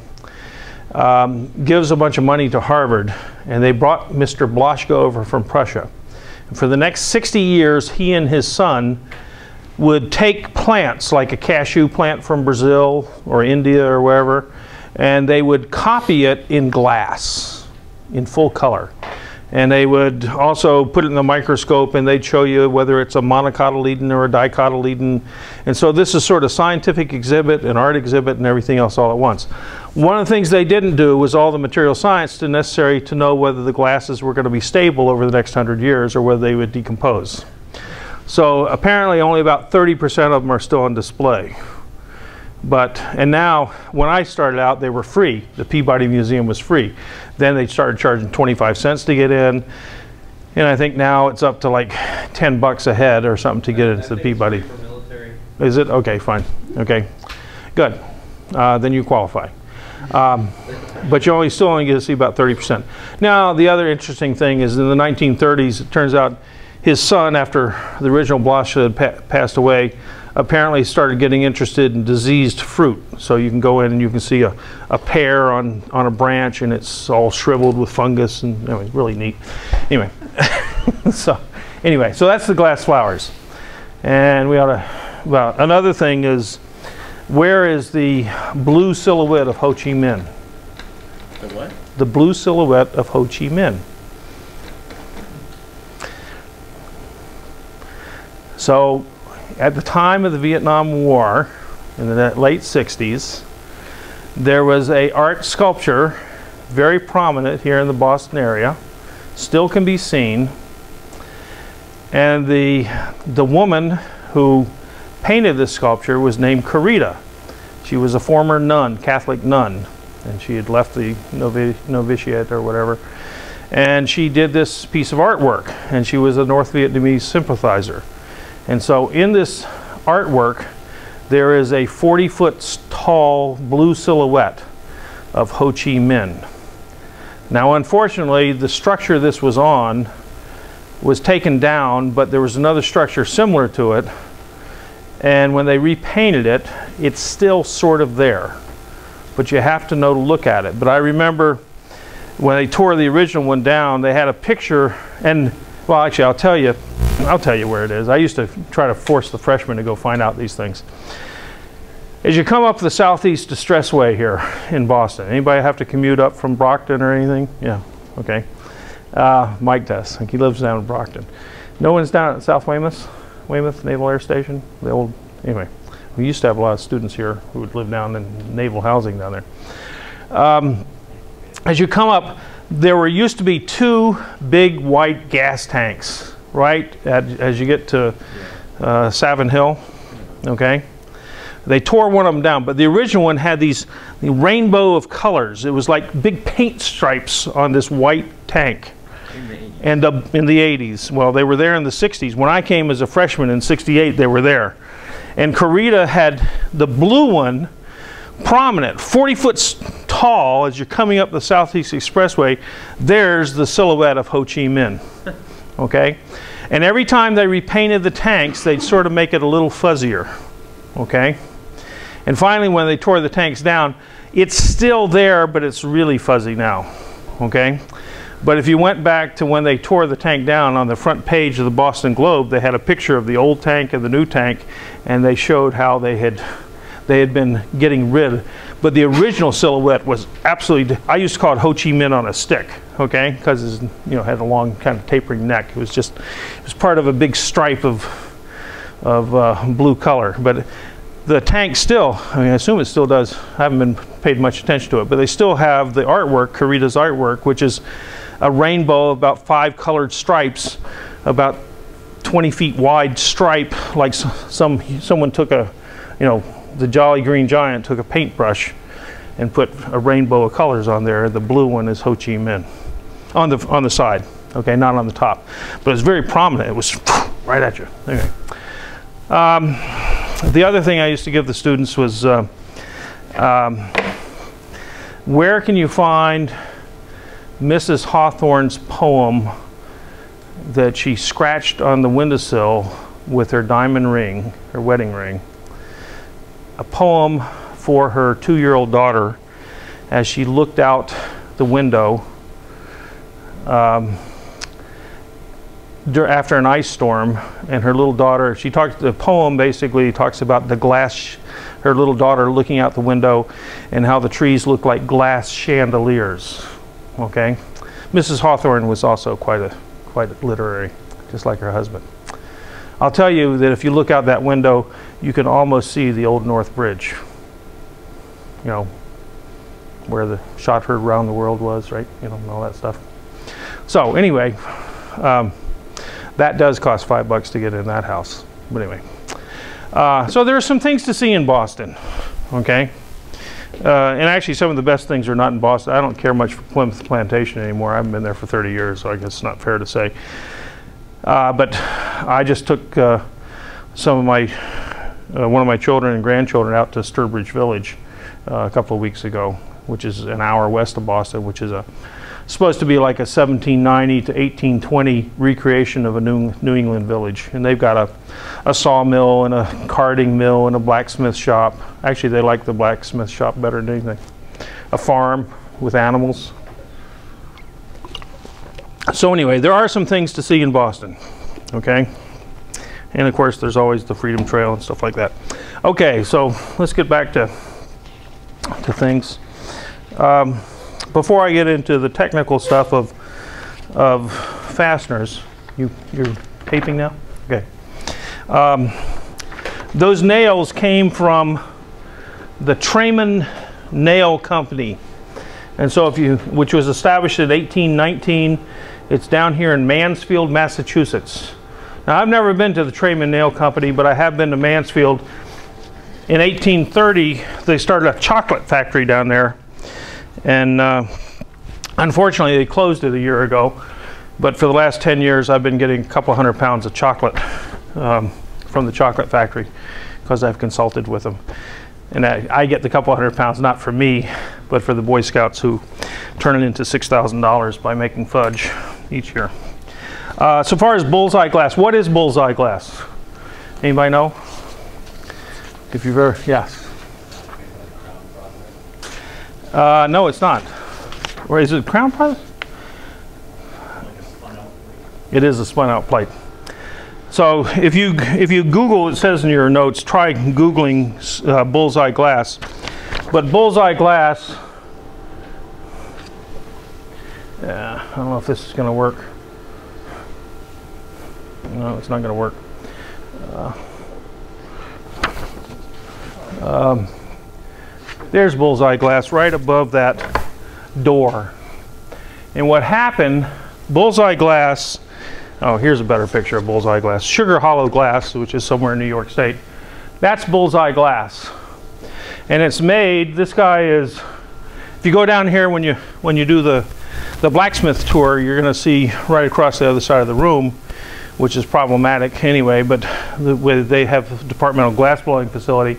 um, gives a bunch of money to Harvard, and they brought Mr. Blaschka over from Prussia. And for the next 60 years, he and his son would take plants like a cashew plant from Brazil or India or wherever, and they would copy it in glass in full color. And they would also put it in the microscope and they'd show you whether it's a monocotyledon or a dicotyledon. And so this is sort of scientific exhibit, an art exhibit, and everything else all at once. One of the things they didn't do was all the material science to necessary to know whether the glasses were going to be stable over the next hundred years or whether they would decompose. So apparently only about 30% of them are still on display. But, and now, when I started out, they were free. The Peabody Museum was free. Then they started charging 25 cents to get in. And I think now it's up to like 10 bucks a head or something to get into the Peabody. Is it? Okay, fine. Okay, good. Uh, then you qualify. Um, but you only still only get to see about 30%. Now, the other interesting thing is in the 1930s, it turns out his son, after the original Blaschka had pa- passed away, apparently started getting interested in diseased fruit. So you can go in and you can see a, a pear on, on a branch and it's all shriveled with fungus and anyway, really neat. Anyway, so anyway, so that's the glass flowers. And we ought to, well, another thing is where is the blue silhouette of Ho Chi Minh? The what? The blue silhouette of Ho Chi Minh. So, at the time of the Vietnam War, in the late 60s, there was a art sculpture very prominent here in the Boston area, still can be seen. And the, the woman who painted this sculpture was named Corita. She was a former nun, Catholic nun, and she had left the novi- novitiate or whatever. And she did this piece of artwork, and she was a North Vietnamese sympathizer. And so in this artwork, there is a 40 foot tall blue silhouette of Ho Chi Minh. Now, unfortunately, the structure this was on was taken down, but there was another structure similar to it. And when they repainted it, it's still sort of there. But you have to know to look at it. But I remember when they tore the original one down, they had a picture, and well, actually, I'll tell you, I'll tell you where it is. I used to try to force the freshmen to go find out these things. As you come up the Southeast Distressway here in Boston, anybody have to commute up from Brockton or anything? Yeah, okay. Uh, Mike does. He lives down in Brockton. No one's down at South Weymouth, Weymouth Naval Air Station. The old, anyway. We used to have a lot of students here who would live down in naval housing down there. Um, as you come up, there were used to be two big white gas tanks, right, at, as you get to uh, Savin Hill. Okay, they tore one of them down, but the original one had these the rainbow of colors. It was like big paint stripes on this white tank. In the 80s. And uh, in the 80s, well, they were there in the 60s. When I came as a freshman in 68, they were there. And Corita had the blue one prominent, 40 foot as you're coming up the Southeast Expressway. There's the silhouette of Ho Chi Minh. Okay? And every time they repainted the tanks, they'd sort of make it a little fuzzier. Okay? And finally, when they tore the tanks down, it's still there, but it's really fuzzy now. Okay? But if you went back to when they tore the tank down on the front page of the Boston Globe, they had a picture of the old tank and the new tank, and they showed how they had they had been getting rid. But the original silhouette was absolutely, I used to call it Ho Chi Minh on a stick, okay? Because it you know, had a long kind of tapering neck. It was just, it was part of a big stripe of, of uh, blue color. But the tank still, I mean, I assume it still does, I haven't been paid much attention to it, but they still have the artwork, Corita's artwork, which is a rainbow about five colored stripes, about 20 feet wide stripe, like some someone took a, you know, the Jolly Green Giant took a paintbrush and put a rainbow of colors on there. The blue one is Ho Chi Minh on the on the side, okay, not on the top, but it's very prominent. It was right at you. Um, the other thing I used to give the students was uh, um, where can you find Mrs. Hawthorne's poem that she scratched on the windowsill with her diamond ring, her wedding ring, a poem for her two year old daughter as she looked out the window um, after an ice storm. And her little daughter, she talks, the poem basically talks about the glass, her little daughter looking out the window and how the trees look like glass chandeliers. Okay? Mrs. Hawthorne was also quite a quite literary, just like her husband. I'll tell you that if you look out that window, you can almost see the Old North Bridge. You know, where the shot heard around the world was, right? You know, and all that stuff. So anyway, um, that does cost five bucks to get in that house. But anyway, uh, so there are some things to see in Boston. Okay. Uh, and actually, some of the best things are not in Boston. I don't care much for Plymouth Plantation anymore. I haven't been there for 30 years, so I guess it's not fair to say. Uh, but I just took uh, some of my, uh, one of my children and grandchildren out to Sturbridge Village uh, a couple of weeks ago, which is an hour west of Boston, which is a supposed to be like a 1790 to 1820 recreation of a New, New England village. And they've got a, a sawmill and a carding mill and a blacksmith shop. Actually, they like the blacksmith shop better than anything. A farm with animals. So anyway, there are some things to see in Boston, okay? And of course, there's always the Freedom Trail and stuff like that. Okay, so let's get back to, to things. Um, before I get into the technical stuff of, of fasteners, you, you're taping now? Okay. Um, those nails came from the Tremont Nail Company. And so if you, which was established in 1819, it's down here in Mansfield, Massachusetts. Now I've never been to the Tremont Nail Company, but I have been to Mansfield. In 1830, they started a chocolate factory down there and uh, unfortunately, they closed it a year ago. But for the last 10 years, I've been getting a couple hundred pounds of chocolate um, from the chocolate factory because I've consulted with them. And I, I, get the couple hundred pounds not for me, but for the Boy Scouts who turn it into $6,000 by making fudge each year. Uh, so far as bullseye glass, what is bullseye glass? Anybody know? If you've ever, yes. Uh, no, it's not. Or is it crown plate? It is a spun out plate. So if you if you Google, it says in your notes, try googling uh, bullseye glass. But bullseye glass, yeah, I don't know if this is going to work. No, it's not going to work. Uh, um, there's bullseye glass right above that door. And what happened, bullseye glass, oh, here's a better picture of bullseye glass. Sugar hollow glass, which is somewhere in New York State. That's bullseye glass. And it's made, this guy is, if you go down here when you, when you do the, the blacksmith tour, you're going to see right across the other side of the room, which is problematic anyway, but the, they have a departmental glass blowing facility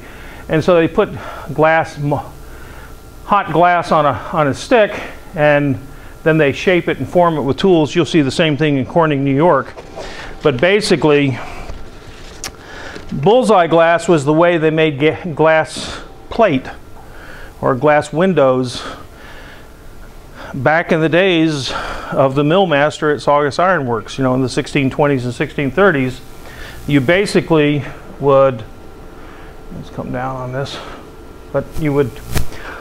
and so they put glass, hot glass on a, on a stick, and then they shape it and form it with tools. You'll see the same thing in Corning, New York. But basically, bullseye glass was the way they made glass plate or glass windows back in the days of the mill master at Saugus Iron Works, you know, in the 1620s and 1630s. You basically would Let's come down on this. But you would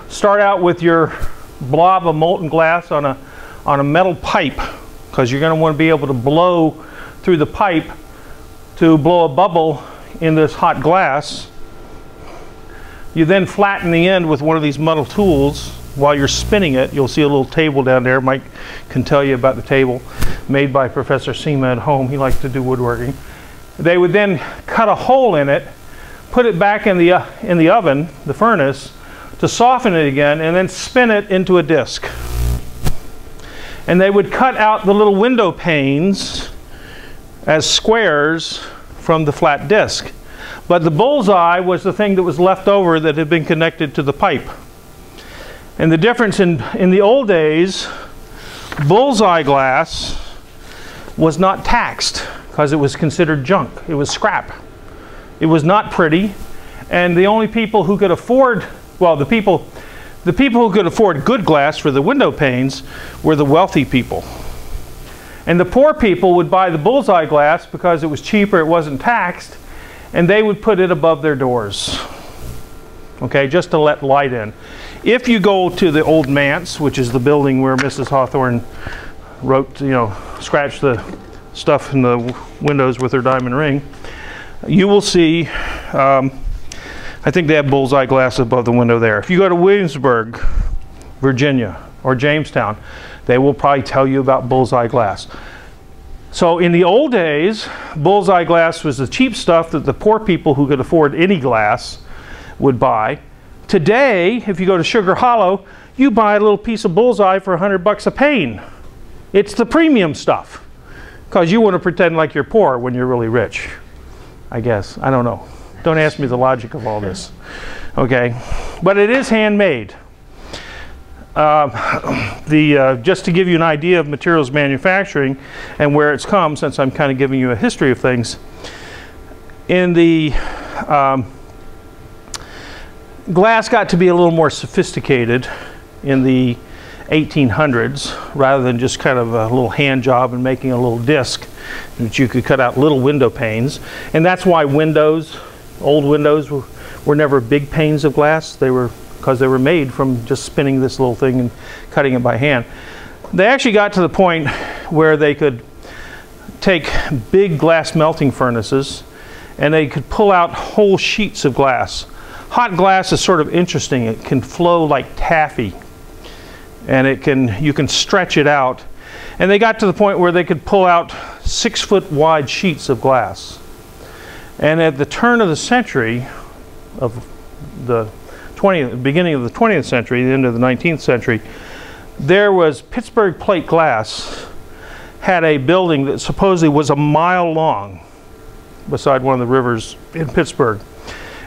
start out with your blob of molten glass on a, on a metal pipe because you're going to want to be able to blow through the pipe to blow a bubble in this hot glass. You then flatten the end with one of these metal tools while you're spinning it. You'll see a little table down there. Mike can tell you about the table made by Professor Sema at home. He likes to do woodworking. They would then cut a hole in it, put it back in the, uh, in the oven, the furnace, to soften it again, and then spin it into a disc. And they would cut out the little window panes as squares from the flat disc. But the bullseye was the thing that was left over that had been connected to the pipe. And the difference in, in the old days, bullseye glass was not taxed because it was considered junk. It was scrap. It was not pretty. And the only people who could afford, well, the people, the people who could afford good glass for the window panes were the wealthy people. And the poor people would buy the bullseye glass because it was cheaper, it wasn't taxed, and they would put it above their doors. Okay, just to let light in. If you go to the old manse, which is the building where Mrs. Hawthorne wrote, you know, scratched the stuff in the windows with her diamond ring, you will see, um, I think they have bullseye glass above the window there. If you go to Williamsburg, Virginia, or Jamestown, they will probably tell you about bullseye glass. So in the old days, bullseye glass was the cheap stuff that the poor people who could afford any glass would buy. Today, if you go to Sugar Hollow, you buy a little piece of bullseye for 100 bucks a pane. It's the premium stuff because you want to pretend like you're poor when you're really rich. I guess. I don't know. Don't ask me the logic of all this. Okay? But it is handmade. Uh, the, uh, just to give you an idea of materials manufacturing and where it's come, since I'm kind of giving you a history of things, in the um, glass got to be a little more sophisticated in the 1800s rather than just kind of a little hand job and making a little disc that you could cut out little window panes. And that's why windows, old windows, were, were never big panes of glass. They were because they were made from just spinning this little thing and cutting it by hand. They actually got to the point where they could take big glass melting furnaces and they could pull out whole sheets of glass. Hot glass is sort of interesting. It can flow like taffy and it can you can stretch it out. And they got to the point where they could pull out six foot wide sheets of glass. And at the turn of the century of the 20th, beginning of the 20th century, the end of the 19th century, there was Pittsburgh Plate Glass had a building that supposedly was a mile long beside one of the rivers in Pittsburgh.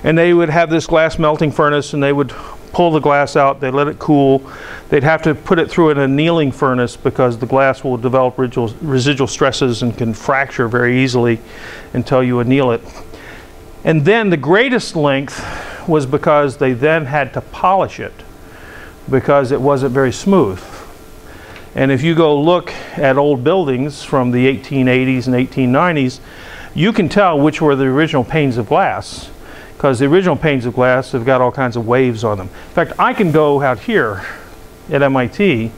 And they would have this glass melting furnace and they would pull the glass out, they let it cool. They'd have to put it through an annealing furnace because the glass will develop residual, stresses and can fracture very easily until you anneal it. And then the greatest length was because they then had to polish it because it wasn't very smooth. And if you go look at old buildings from the 1880s and 1890s, you can tell which were the original panes of glass because the original panes of glass have got all kinds of waves on them. In fact, I can go out here at MIT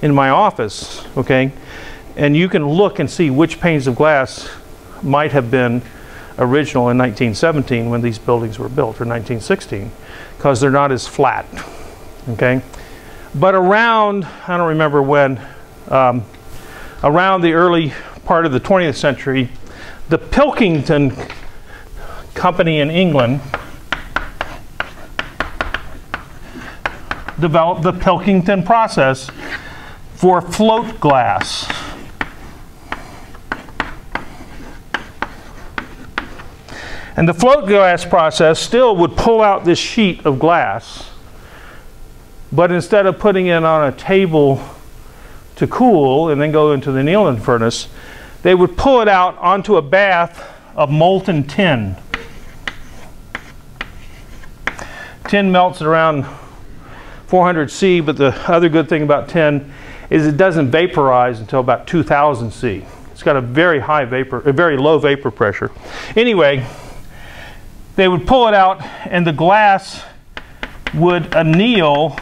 in my office, okay, and you can look and see which panes of glass might have been original in 1917 when these buildings were built, or 1916, because they're not as flat. Okay, but around I don't remember when, um, around the early part of the 20th century, the Pilkington company in England developed the Pilkington process for float glass. And the float glass process still would pull out this sheet of glass, but instead of putting it on a table to cool and then go into the annealing furnace, they would pull it out onto a bath of molten tin. Tin melts at around 400 C, but the other good thing about tin is it doesn't vaporize until about 2000 C. It's got a very high vapor, a very low vapor pressure. Anyway, they would pull it out and the glass would anneal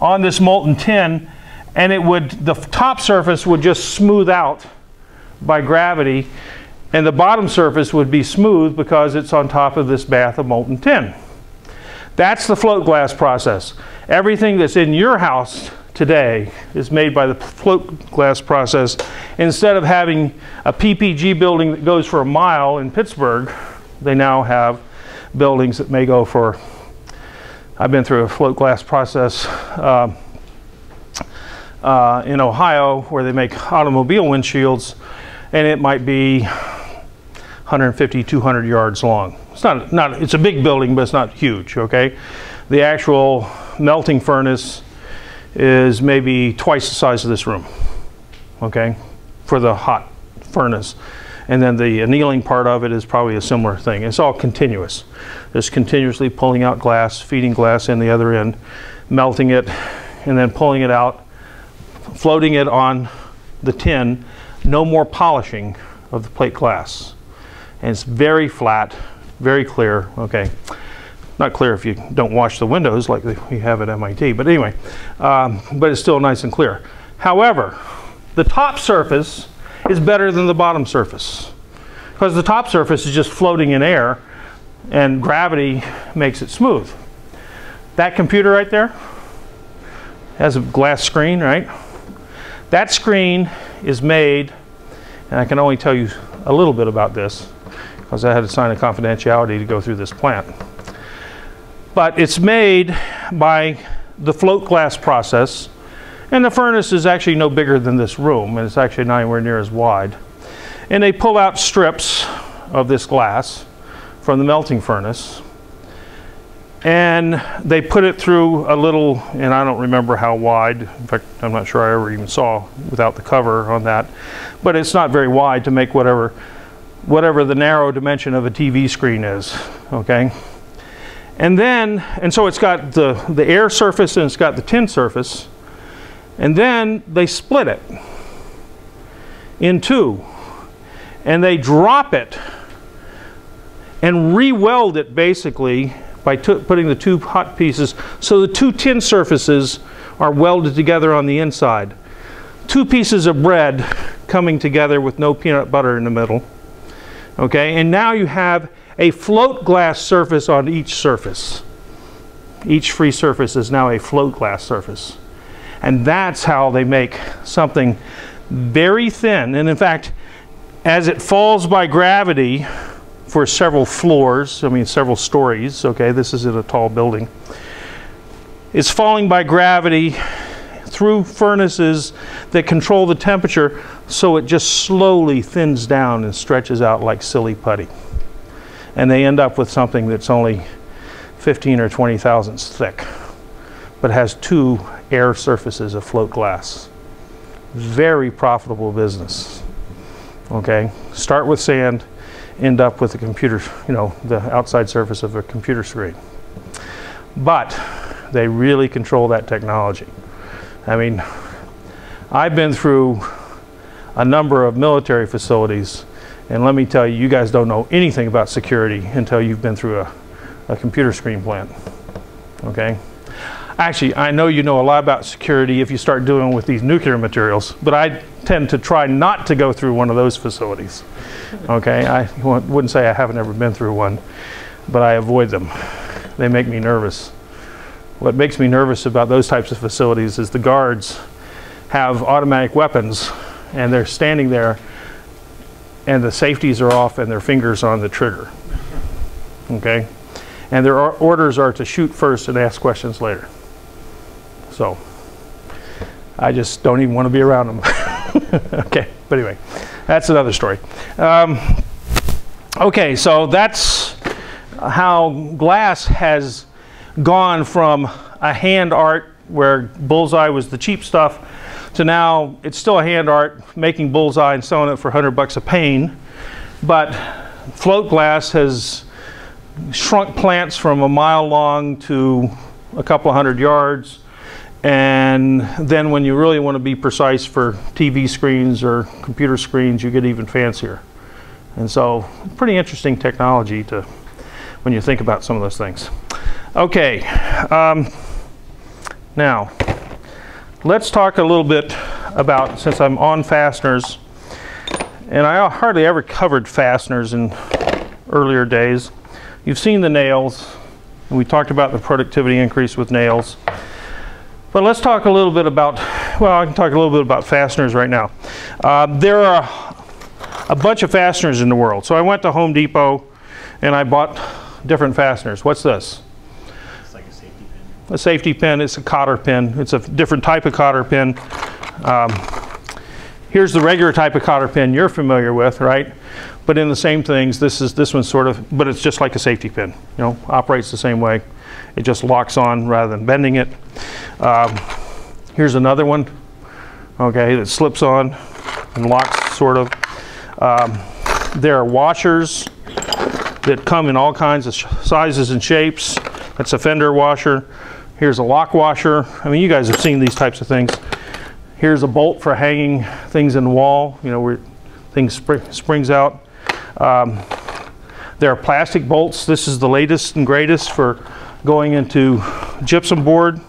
on this molten tin and it would the top surface would just smooth out by gravity and the bottom surface would be smooth because it's on top of this bath of molten tin. That's the float glass process. Everything that's in your house today is made by the float glass process. Instead of having a PPG building that goes for a mile in Pittsburgh, they now have buildings that may go for, I've been through a float glass process uh, uh, in Ohio where they make automobile windshields and it might be 150, 200 yards long. It's not, not, it's a big building, but it's not huge, okay? The actual melting furnace is maybe twice the size of this room, okay, for the hot furnace. And then the annealing part of it is probably a similar thing. It's all continuous. It's continuously pulling out glass, feeding glass in the other end, melting it, and then pulling it out, floating it on the tin. No more polishing of the plate glass. And it's very flat, very clear, okay not clear if you don't wash the windows like we have at MIT, but anyway, um, but it's still nice and clear. However, the top surface is better than the bottom surface because the top surface is just floating in air and gravity makes it smooth. That computer right there has a glass screen, right? That screen is made, and I can only tell you a little bit about this because I had to sign a confidentiality to go through this plant but it's made by the float glass process. And the furnace is actually no bigger than this room, and it's actually not anywhere near as wide. And they pull out strips of this glass from the melting furnace, and they put it through a little, and I don't remember how wide, in fact, I'm not sure I ever even saw without the cover on that, but it's not very wide to make whatever, whatever the narrow dimension of a TV screen is, okay? And then, and so it's got the, the air surface and it's got the tin surface. And then they split it in two. And they drop it and re-weld it basically by putting the two hot pieces. So the two tin surfaces are welded together on the inside. Two pieces of bread coming together with no peanut butter in the middle. Okay, and now you have a float glass surface on each surface. Each free surface is now a float glass surface. And that's how they make something very thin. And in fact, as it falls by gravity for several floors, I mean several stories, okay, this is in a tall building, it's falling by gravity through furnaces that control the temperature so it just slowly thins down and stretches out like silly putty and they end up with something that's only 15 or 20 thousandths thick, but has two air surfaces of float glass. Very profitable business. Okay, start with sand, end up with the computer, you know, the outside surface of a computer screen. But they really control that technology. I mean, I've been through a number of military facilities and let me tell you, you guys don't know anything about security until you've been through a, a computer screen plant. Okay? Actually, I know you know a lot about security if you start dealing with these nuclear materials, but I tend to try not to go through one of those facilities. Okay? I wouldn't say I haven't ever been through one, but I avoid them. They make me nervous. What makes me nervous about those types of facilities is the guards have automatic weapons and they're standing there and the safeties are off and their fingers on the trigger. Okay? And their orders are to shoot first and ask questions later. So, I just don't even want to be around them. okay, but anyway, that's another story. Um, okay, so that's how glass has gone from a hand art where bullseye was the cheap stuff to now it's still a hand art, making bullseye and selling it for 100 bucks a pane. But float glass has shrunk plants from a mile long to a couple hundred yards. And then when you really want to be precise for TV screens or computer screens, you get even fancier. And so pretty interesting technology to when you think about some of those things. Okay, um, now let's talk a little bit about, since I'm on fasteners, and I hardly ever covered fasteners in earlier days. You've seen the nails, we talked about the productivity increase with nails. But let's talk a little bit about, well, I can talk a little bit about fasteners right now. Uh, there are a bunch of fasteners in the world. So I went to Home Depot and I bought different fasteners. What's this? It's like a safety pin. A safety pin. It's a cotter pin. It's a different type of cotter pin. Um, here's the regular type of cotter pin you're familiar with, right? But in the same things, this is this one's sort of, but it's just like a safety pin. You know, operates the same way. It just locks on rather than bending it. Um, here's another one, okay, that slips on and locks sort of. Um, there are washers that come in all kinds of sizes and shapes. That's a fender washer. Here's a lock washer. I mean, you guys have seen these types of things. Here's a bolt for hanging things in the wall, you know, where things spring, springs out. Um, there are plastic bolts. This is the latest and greatest for going into gypsum board.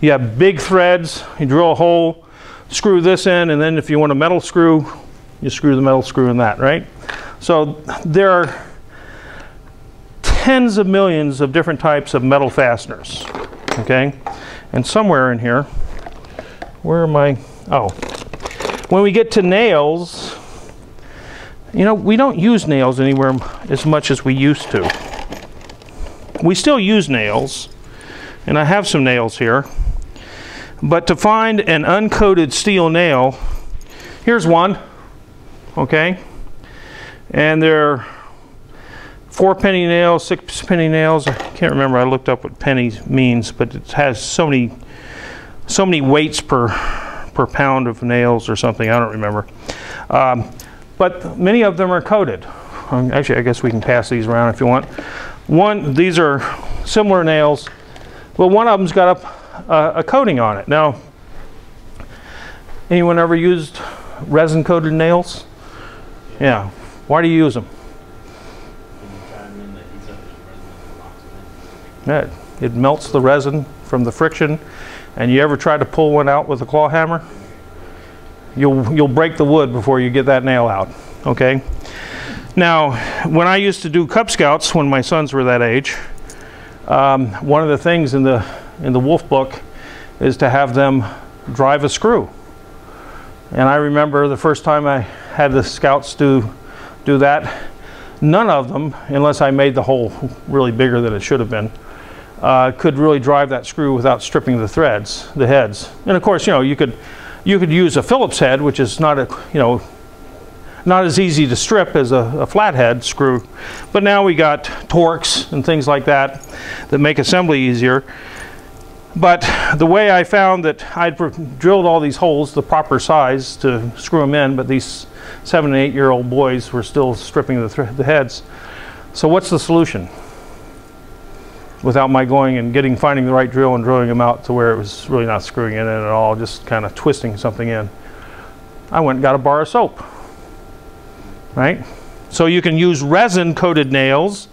You have big threads. You drill a hole, screw this in, and then if you want a metal screw, you screw the metal screw in that, right? So there are tens of millions of different types of metal fasteners, okay? And somewhere in here, where am I? Oh, when we get to nails, you know, we don't use nails anywhere as much as we used to. We still use nails, and I have some nails here. But to find an uncoated steel nail, here's one, okay? And they're four penny nails, six penny nails. I can't remember. I looked up what penny means, but it has so many, so many weights per per pound of nails or something. I don't remember. Um, but many of them are coated. Um, actually, I guess we can pass these around if you want. One, these are similar nails, but one of them's got a, a, a coating on it. Now, anyone ever used resin-coated nails? Yeah. Why do you use them? When you try them in, that heats up Yeah, it melts the resin from the friction. And you ever try to pull one out with a claw hammer? You'll, you'll break the wood before you get that nail out, okay? Now, when I used to do Cub Scouts when my sons were that age, um, one of the things in the, in the Wolf book is to have them drive a screw. And I remember the first time I had the scouts do, do that, none of them, unless I made the hole really bigger than it should have been, uh, could really drive that screw without stripping the threads, the heads. And of course, you know, you could, you could use a Phillips head, which is not a, you know, not as easy to strip as a, a flathead screw. But now we got Torx and things like that that make assembly easier. But the way I found that I'd drilled all these holes the proper size to screw them in, but these seven and eight year old boys were still stripping the, the heads. So what's the solution? Without my going and getting, finding the right drill and drilling them out to where it was really not screwing in at all, just kind of twisting something in. I went and got a bar of soap, right? So you can use resin coated nails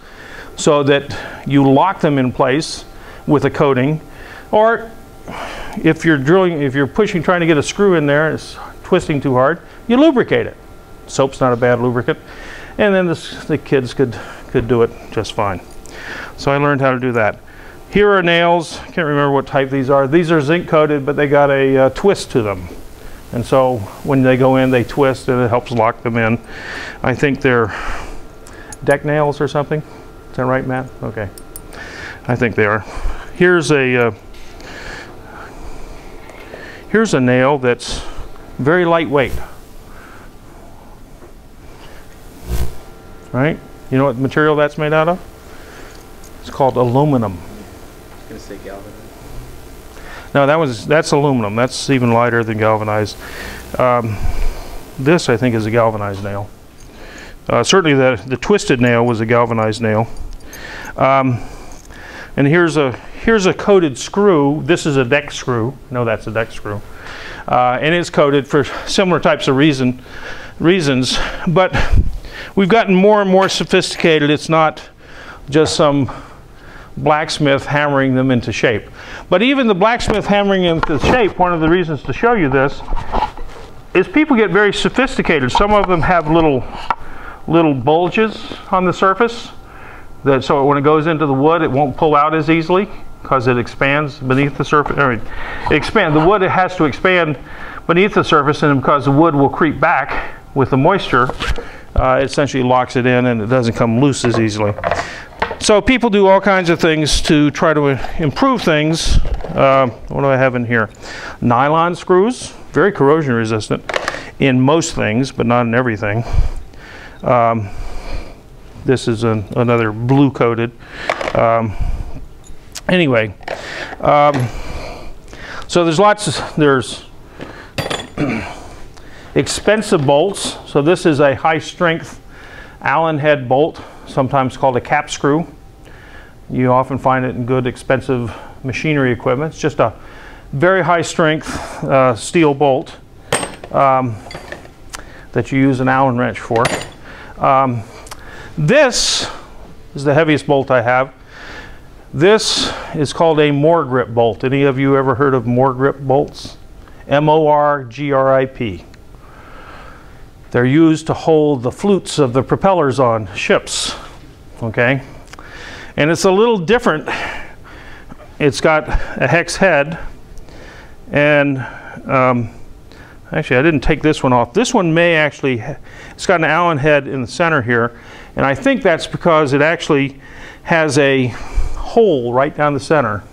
so that you lock them in place with a coating or if you're drilling, if you're pushing, trying to get a screw in there, it's twisting too hard, you lubricate it. Soap's not a bad lubricant. And then this, the kids could, could do it just fine. So I learned how to do that. Here are nails. Can't remember what type these are. These are zinc coated, but they got a uh, twist to them. And so when they go in, they twist and it helps lock them in. I think they're deck nails or something. Is that right, Matt? Okay. I think they are. Here's a, uh, Here's a nail that's very lightweight. Right? You know what material that's made out of? It's called aluminum. I was gonna say galvanized. No, that was that's aluminum. That's even lighter than galvanized. Um, this, I think, is a galvanized nail. Uh, certainly, the the twisted nail was a galvanized nail. Um, and here's a here's a coated screw. This is a deck screw. No, that's a deck screw. Uh, and it's coated for similar types of reason reasons. But we've gotten more and more sophisticated. It's not just some blacksmith hammering them into shape. But even the blacksmith hammering into shape, one of the reasons to show you this is people get very sophisticated. Some of them have little little bulges on the surface that so when it goes into the wood it won't pull out as easily because it expands beneath the surface. I mean, expand the wood it has to expand beneath the surface and because the wood will creep back with the moisture uh, it essentially locks it in and it doesn't come loose as easily. So people do all kinds of things to try to improve things. Uh, what do I have in here? Nylon screws, very corrosion resistant in most things, but not in everything. Um, this is an, another blue coated. Um, anyway, um, so there's lots. Of, there's expensive bolts. So this is a high strength Allen head bolt, sometimes called a cap screw. You often find it in good expensive machinery equipment. It's just a very high strength uh, steel bolt um, that you use an Allen wrench for. Um, this is the heaviest bolt I have. This is called a Morgrip bolt. Any of you ever heard of Morgrip bolts? M-O-R-G-R-I-P. They're used to hold the flutes of the propellers on ships, okay? And it's a little different. It's got a hex head, and um, actually I didn't take this one off. This one may actually, it's got an Allen head in the center here, and I think that's because it actually has a hole right down the center.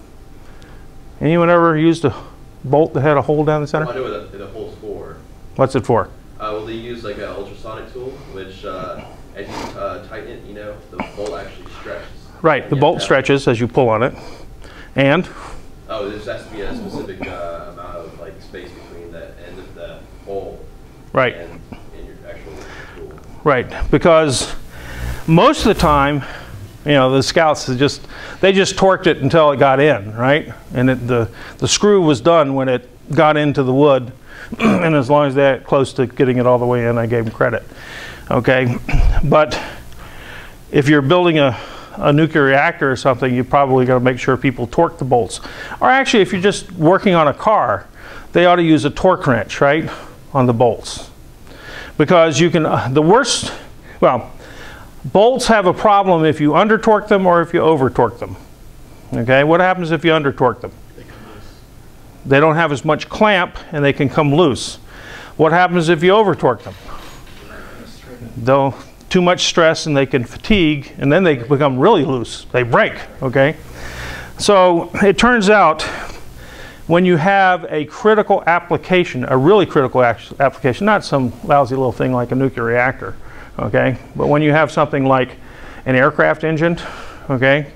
Anyone ever used a bolt that had a hole down the center? I know what the, the hole's for. What's it for? Uh, well, they use like an ultrasonic tool, which uh, as you uh, tighten it, you know, the bolt actually stretches. Right, the bolt stretches as you pull on it. And, Oh, there has to be a specific uh, amount of like space between the end of the hole right, and, and your actual tool. right, because most of the time, you know, the scouts just, they just torqued it until it got in, right? And it, the, the screw was done when it got into the wood. and as long as they're close to getting it all the way in, I gave them credit. Okay, but if you're building a, a nuclear reactor or something, you're probably got to make sure people torque the bolts. Or actually, if you're just working on a car, they ought to use a torque wrench, right, on the bolts. Because you can, uh, the worst, well, bolts have a problem if you under torque them or if you over torque them. Okay, what happens if you under torque them? They don't have as much clamp and they can come loose. What happens if you over torque them? They'll too much stress and they can fatigue and then they become really loose. They break, okay? So it turns out when you have a critical application, a really critical application, not some lousy little thing like a nuclear reactor, okay? But when you have something like an aircraft engine, okay?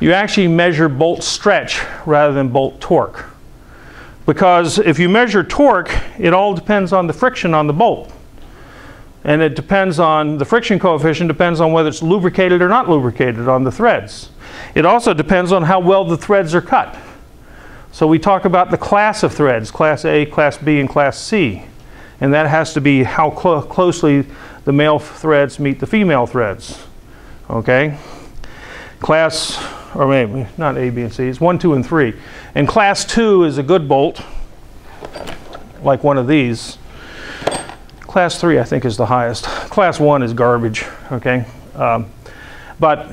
You actually measure bolt stretch rather than bolt torque. Because if you measure torque, it all depends on the friction on the bolt. And it depends on, the friction coefficient depends on whether it's lubricated or not lubricated on the threads. It also depends on how well the threads are cut. So we talk about the class of threads, class A, class B, and class C. And that has to be how clo closely the male threads meet the female threads. Okay? Class, or maybe not A, B, and C, it's 1, 2, and 3. And class 2 is a good bolt, like one of these. Class 3, I think, is the highest. Class 1 is garbage, okay? Um, but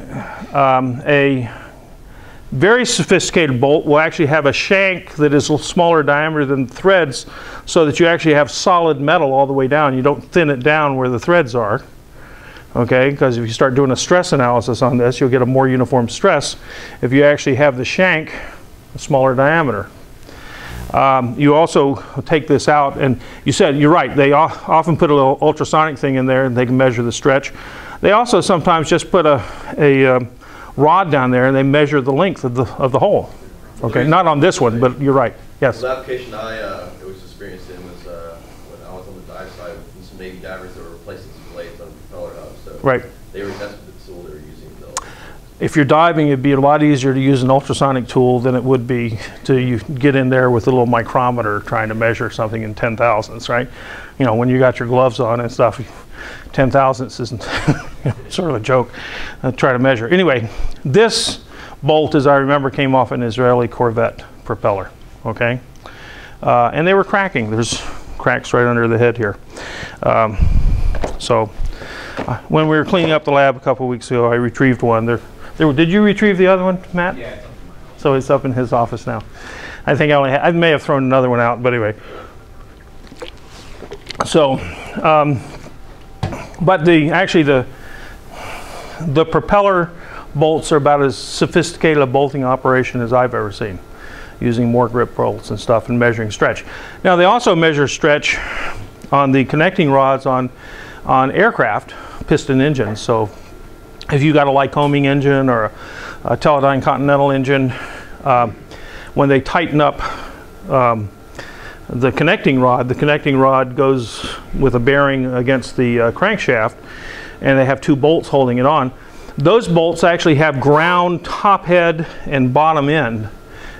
um, a very sophisticated bolt will actually have a shank that is a smaller diameter than threads so that you actually have solid metal all the way down. You don't thin it down where the threads are. Okay, because if you start doing a stress analysis on this, you'll get a more uniform stress if you actually have the shank a smaller diameter. Um, you also take this out, and you said, you're right, they often put a little ultrasonic thing in there and they can measure the stretch. They also sometimes just put a, a um, rod down there and they measure the length of the, of the hole. Okay, not on this one, but you're right. Yes. The application I uh, was experienced in was uh, when I was on the dive side with some Navy divers that were replacing some blades on the propeller hubs. So Right. they were that's the tool they were using. To if you're diving, it'd be a lot easier to use an ultrasonic tool than it would be to you get in there with a little micrometer trying to measure something in ten thousandths, right? You know, when you got your gloves on and stuff, ten thousandths isn't sort of a joke. Uh, try to measure. Anyway, this bolt, as I remember, came off an Israeli Corvette propeller. Okay, uh, and they were cracking. There's cracks right under the head here. Um, so when we were cleaning up the lab a couple weeks ago, I retrieved one. There, there. Did you retrieve the other one, Matt? Yeah. So it's up in his office now. I think I only ha- I may have thrown another one out, but anyway. So, um, but the actually the the propeller bolts are about as sophisticated a bolting operation as I've ever seen, using Morgrip bolts and stuff and measuring stretch. Now they also measure stretch on the connecting rods on on aircraft piston engines. So if you got a Lycoming engine or a, a Teledyne Continental engine, um, when they tighten up um, the connecting rod, the connecting rod goes with a bearing against the uh, crankshaft, and they have two bolts holding it on. Those bolts actually have ground top head and bottom end,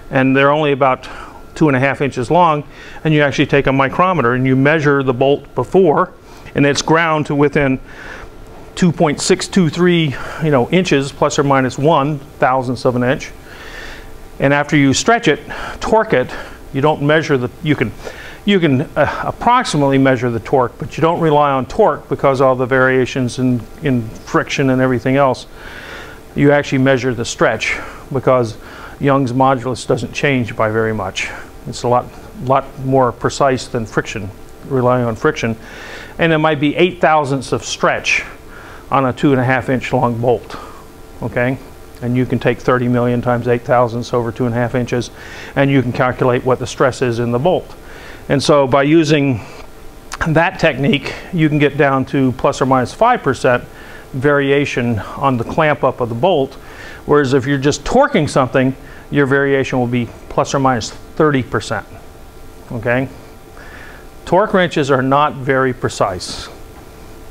and they're only about two and a half inches long. And you actually take a micrometer and you measure the bolt before, and it's ground to within 2.623 you know inches plus or minus one thousandths of an inch. And after you stretch it torque it you don't measure the you can you can uh, approximately measure the torque but you don't rely on torque because all the variations in in friction and everything else. You actually measure the stretch because Young's modulus doesn't change by very much. It's a lot lot more precise than friction relying on friction. And it might be eight thousandths of stretch on a two and a half inch long bolt. Okay? And you can take 30 million times 8 thousandths over two and a half inches, and you can calculate what the stress is in the bolt. And so by using that technique, you can get down to plus or minus 5% variation on the clamp up of the bolt. Whereas if you're just torquing something, your variation will be plus or minus 30%. Okay? Torque wrenches are not very precise.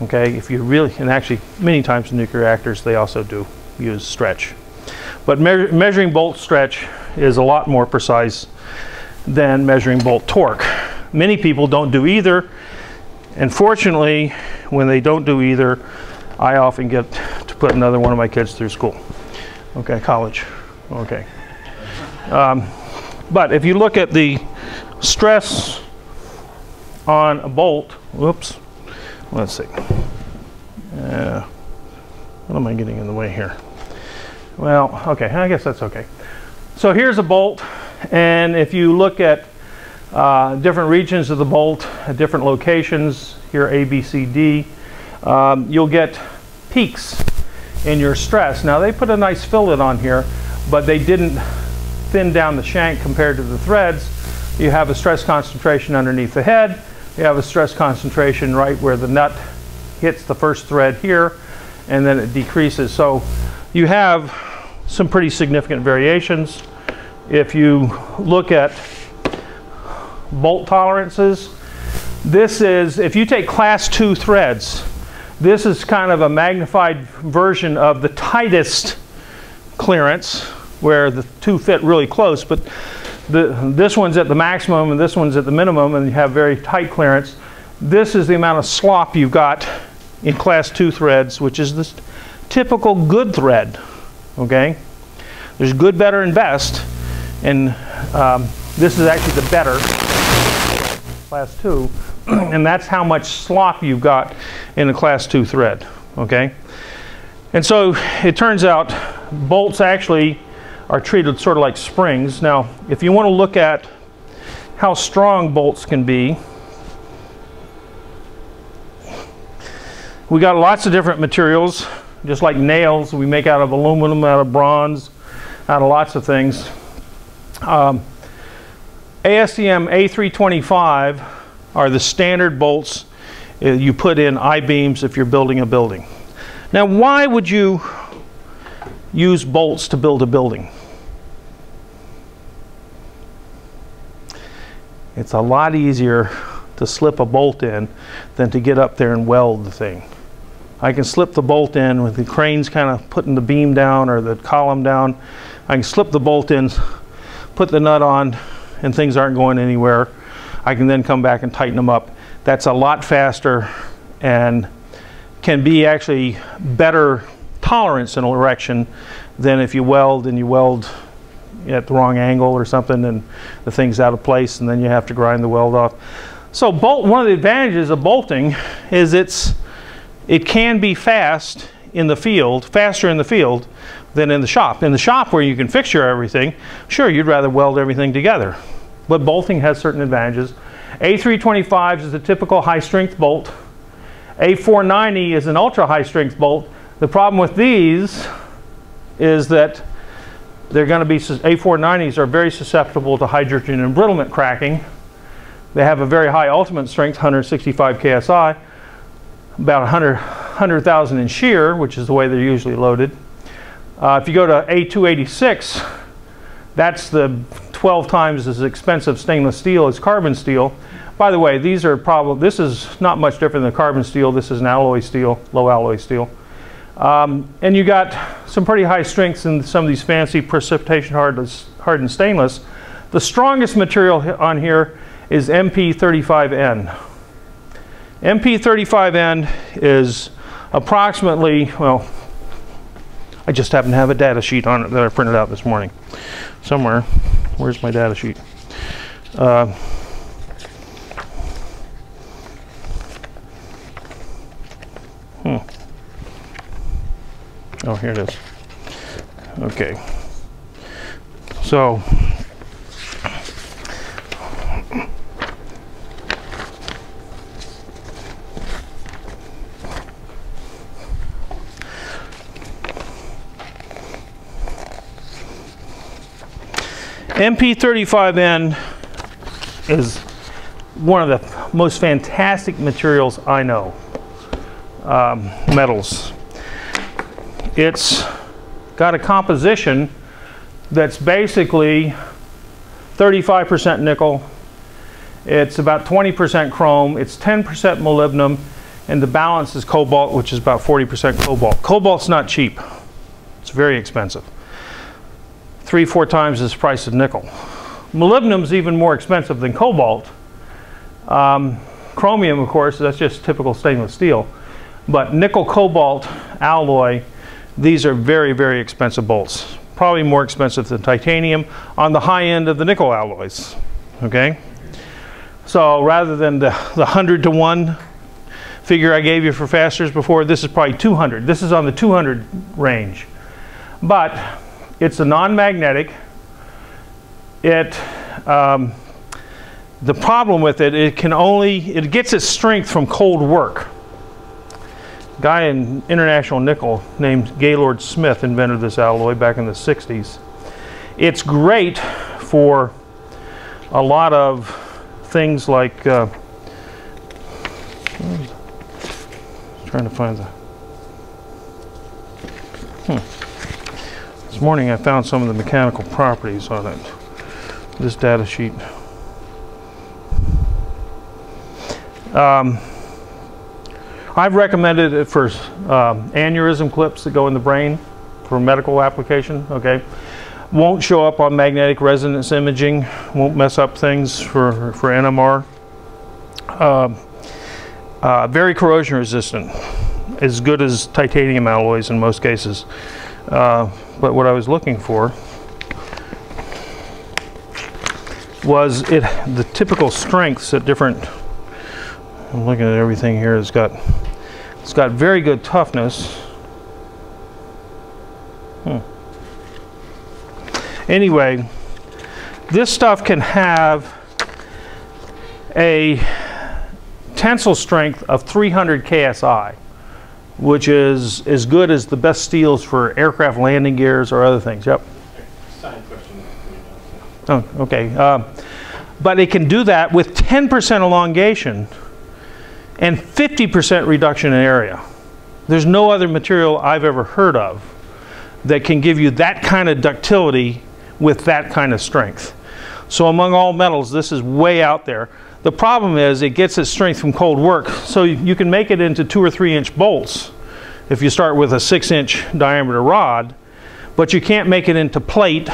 Okay, if you really, and actually many times in nuclear reactors they also do use stretch. But me measuring bolt stretch is a lot more precise than measuring bolt torque. Many people don't do either. And fortunately, when they don't do either, I often get to put another one of my kids through school. Okay, college. Okay. Um, but if you look at the stress on a bolt, whoops, let's see. Uh, what am I getting in the way here? Well, okay, I guess that's okay. So here's a bolt, and if you look at uh, different regions of the bolt at different locations, here A, B, C, D, um, you'll get peaks in your stress. Now they put a nice fillet on here, but they didn't thin down the shank compared to the threads. You have a stress concentration underneath the head, you have a stress concentration right where the nut hits the first thread here and then it decreases. So you have some pretty significant variations. If you look at bolt tolerances, this is, if you take class two threads, this is kind of a magnified version of the tightest clearance where the two fit really close, but the, this one's at the maximum and this one's at the minimum and you have very tight clearance. This is the amount of slop you've got in class 2 threads, which is this typical good thread. Okay? There's good, better, and best. And um, this is actually the better, class 2. and that's how much slop you've got in a class 2 thread. Okay? And so it turns out bolts actually are treated sort of like springs. Now, if you want to look at how strong bolts can be, we got lots of different materials, just like nails we make out of aluminum, out of bronze, out of lots of things. Um, ASTM A325 are the standard bolts uh, you put in I-beams if you're building a building. Now, why would you use bolts to build a building? It's a lot easier to slip a bolt in than to get up there and weld the thing. I can slip the bolt in with the cranes kind of putting the beam down or the column down. I can slip the bolt in, put the nut on, and things aren't going anywhere. I can then come back and tighten them up. That's a lot faster and can be actually better tolerance in erection than if you weld and you weld at the wrong angle or something and the thing's out of place and then you have to grind the weld off. So bolt, one of the advantages of bolting is it's, it can be fast in the field, faster in the field than in the shop. In the shop where you can fixture everything, sure, you'd rather weld everything together. But bolting has certain advantages. A325 is a typical high strength bolt. A490 is an ultra high strength bolt. The problem with these is that they're going to be, A490s are very susceptible to hydrogen embrittlement cracking. They have a very high ultimate strength, 165 KSI, about 100, 100,000 in shear, which is the way they're usually loaded. Uh, if you go to A286, that's the 12 times as expensive stainless steel as carbon steel. By the way, these are probably, this is not much different than carbon steel. This is an alloy steel, low alloy steel. Um, and you got some pretty high strengths in some of these fancy precipitation hardened stainless. The strongest material on here is MP35N. MP35N is approximately, well, I just happen to have a data sheet on it that I printed out this morning. Somewhere. Where's my data sheet? Uh, Oh, here it is. Okay. So, MP35N is one of the most fantastic materials I know. Um, metals. It's got a composition that's basically 35% nickel, it's about 20% chrome, it's 10% molybdenum, and the balance is cobalt, which is about 40% cobalt. Cobalt's not cheap. It's very expensive. Three, four times the price of nickel. Molybdenum's even more expensive than cobalt. Um, chromium, of course, that's just typical stainless steel. But nickel cobalt alloy these are very, very expensive bolts. Probably more expensive than titanium on the high end of the nickel alloys. Okay? So rather than the, the 100 to 1 figure I gave you for fasteners before, this is probably 200. This is on the 200 range. But it's a non-magnetic. It, um, the problem with it, it can only, it gets its strength from cold work guy in International Nickel named Gaylord Smith invented this alloy back in the 60s. It's great for a lot of things like uh, trying to find the hmm. this morning I found some of the mechanical properties on it this data sheet um, I've recommended it for um, aneurysm clips that go in the brain for medical application, okay? Won't show up on magnetic resonance imaging, won't mess up things for, for NMR. Uh, uh, very corrosion resistant, as good as titanium alloys in most cases. Uh, but what I was looking for was it the typical strengths at different I'm looking at everything here it's got it's got very good toughness. Hmm. Anyway, this stuff can have a tensile strength of 300 KSI, which is as good as the best steels for aircraft landing gears or other things. Yep. Oh, okay. Uh, but it can do that with 10% elongation and 50% reduction in area. There's no other material I've ever heard of that can give you that kind of ductility with that kind of strength. So among all metals, this is way out there. The problem is it gets its strength from cold work, so you can make it into two or three inch bolts, if you start with a six inch diameter rod, but you can't make it into plate.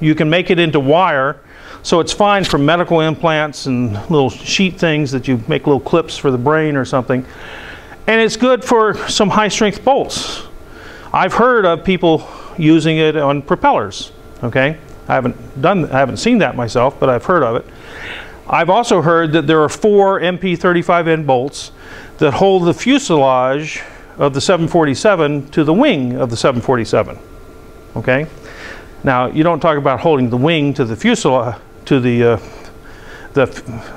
You can make it into wire, so it's fine for medical implants and little sheet things that you make little clips for the brain or something. And it's good for some high strength bolts. I've heard of people using it on propellers, okay? I haven't done, I haven't seen that myself, but I've heard of it. I've also heard that there are four MP35N bolts that hold the fuselage of the 747 to the wing of the 747. Okay? Now, you don't talk about holding the wing to the fuselage, to the, uh, the,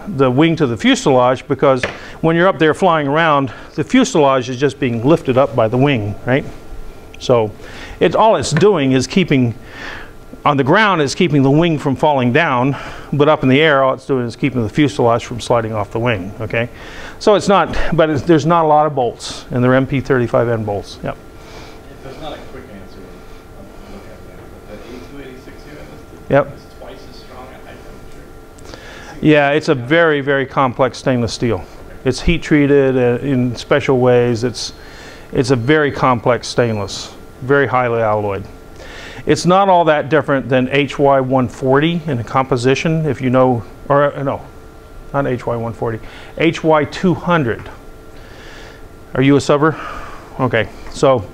the wing to the fuselage because when you're up there flying around, the fuselage is just being lifted up by the wing, right? So, it, all it's doing is keeping on the ground is keeping the wing from falling down, but up in the air, all it's doing is keeping the fuselage from sliding off the wing, okay? So it's not, but it's, there's not a lot of bolts, and they're MP35N bolts, yep. There's not a quick answer, I'll look at that. But that A286 you had listed? Yep. Is twice as strong at high temperature. Yeah, it's a very, very complex stainless steel. It's heat treated uh, in special ways. It's, it's a very complex stainless, very highly alloyed. It's not all that different than HY140 in a composition, if you know, or uh, no, not HY140, HY200. Are you a subber? Okay, so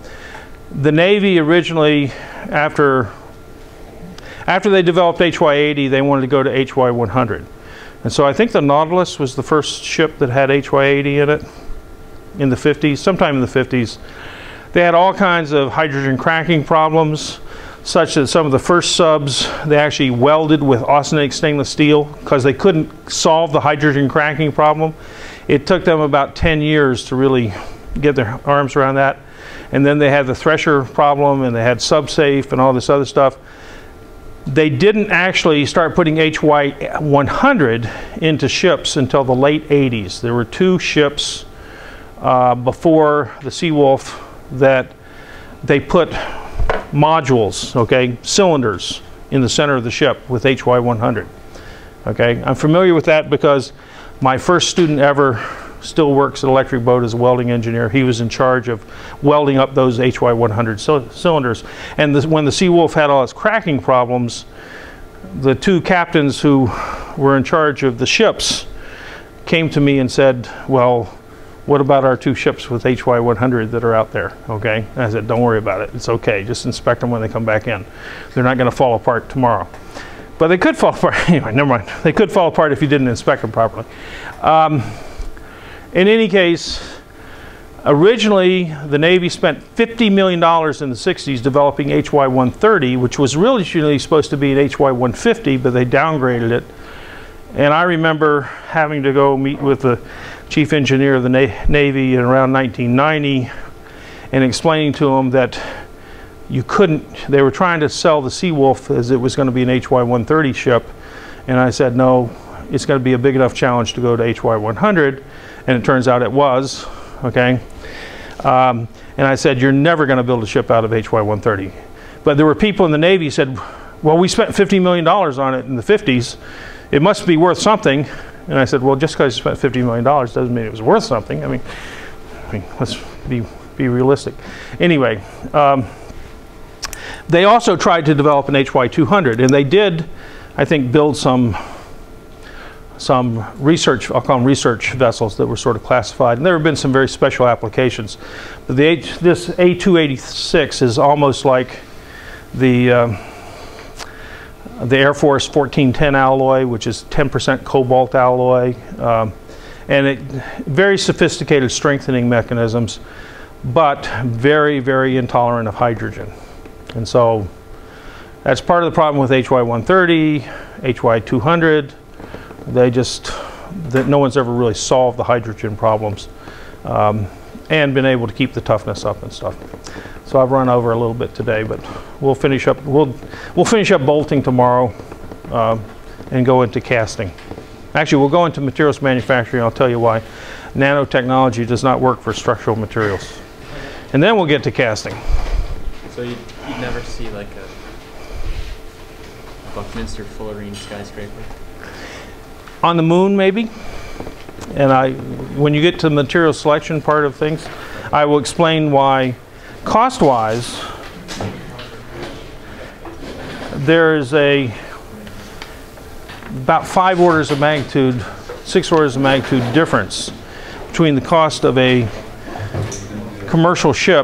the Navy originally, after after they developed HY80, they wanted to go to HY100. And so I think the Nautilus was the first ship that had HY80 in it in the 50s, sometime in the 50s. They had all kinds of hydrogen cracking problems, such that some of the first subs they actually welded with austenitic stainless steel because they couldn't solve the hydrogen cracking problem. It took them about 10 years to really get their arms around that. And then they had the Thresher problem and they had subsafe and all this other stuff they didn't actually start putting HY100 into ships until the late 80s. There were two ships uh, before the Seawolf that they put modules, okay, cylinders in the center of the ship with HY100. Okay, I'm familiar with that because my first student ever still works at Electric Boat as a welding engineer. He was in charge of welding up those HY100 cylinders. And this, when the Seawolf had all its cracking problems, the two captains who were in charge of the ships came to me and said, well, what about our two ships with HY100 that are out there? Okay. And I said, don't worry about it. It's okay. Just inspect them when they come back in. They're not going to fall apart tomorrow. But they could fall apart. Anyway, never mind. They could fall apart if you didn't inspect them properly. Um, in any case, originally the Navy spent $50 million in the 60s developing HY-130, which was really supposed to be an HY-150, but they downgraded it. And I remember having to go meet with the chief engineer of the Na Navy in around 1990 and explaining to him that you couldn't, they were trying to sell the Seawolf as it was going to be an HY-130 ship. And I said, no, it's going to be a big enough challenge to go to HY-100 and it turns out it was, okay? Um, and I said, you're never going to build a ship out of HY-130. But there were people in the Navy who said, well, we spent $50 million on it in the 50s. It must be worth something. And I said, well, just because you spent $50 million doesn't mean it was worth something. I mean, I mean let's be, be realistic. Anyway, um, they also tried to develop an HY-200, and they did, I think, build some some research, I'll call them research vessels that were sort of classified. And there have been some very special applications. But the H, this A286 is almost like the, um, the Air Force 1410 alloy, which is 10% cobalt alloy. Um, and it, very sophisticated strengthening mechanisms, but very, very intolerant of hydrogen. And so that's part of the problem with HY130, HY200, they just, that no one's ever really solved the hydrogen problems um, and been able to keep the toughness up and stuff. So I've run over a little bit today, but we'll finish up, we'll, we'll finish up bolting tomorrow um, and go into casting. Actually, we'll go into materials manufacturing. I'll tell you why. Nanotechnology does not work for structural materials. And then we'll get to casting. So you'd, you'd never see like a Buckminster Fullerene skyscraper? On the moon maybe. And I when you get to the material selection part of things I will explain why. Cost-wise there is a about five orders of magnitude, six orders of magnitude difference between the cost of a commercial ship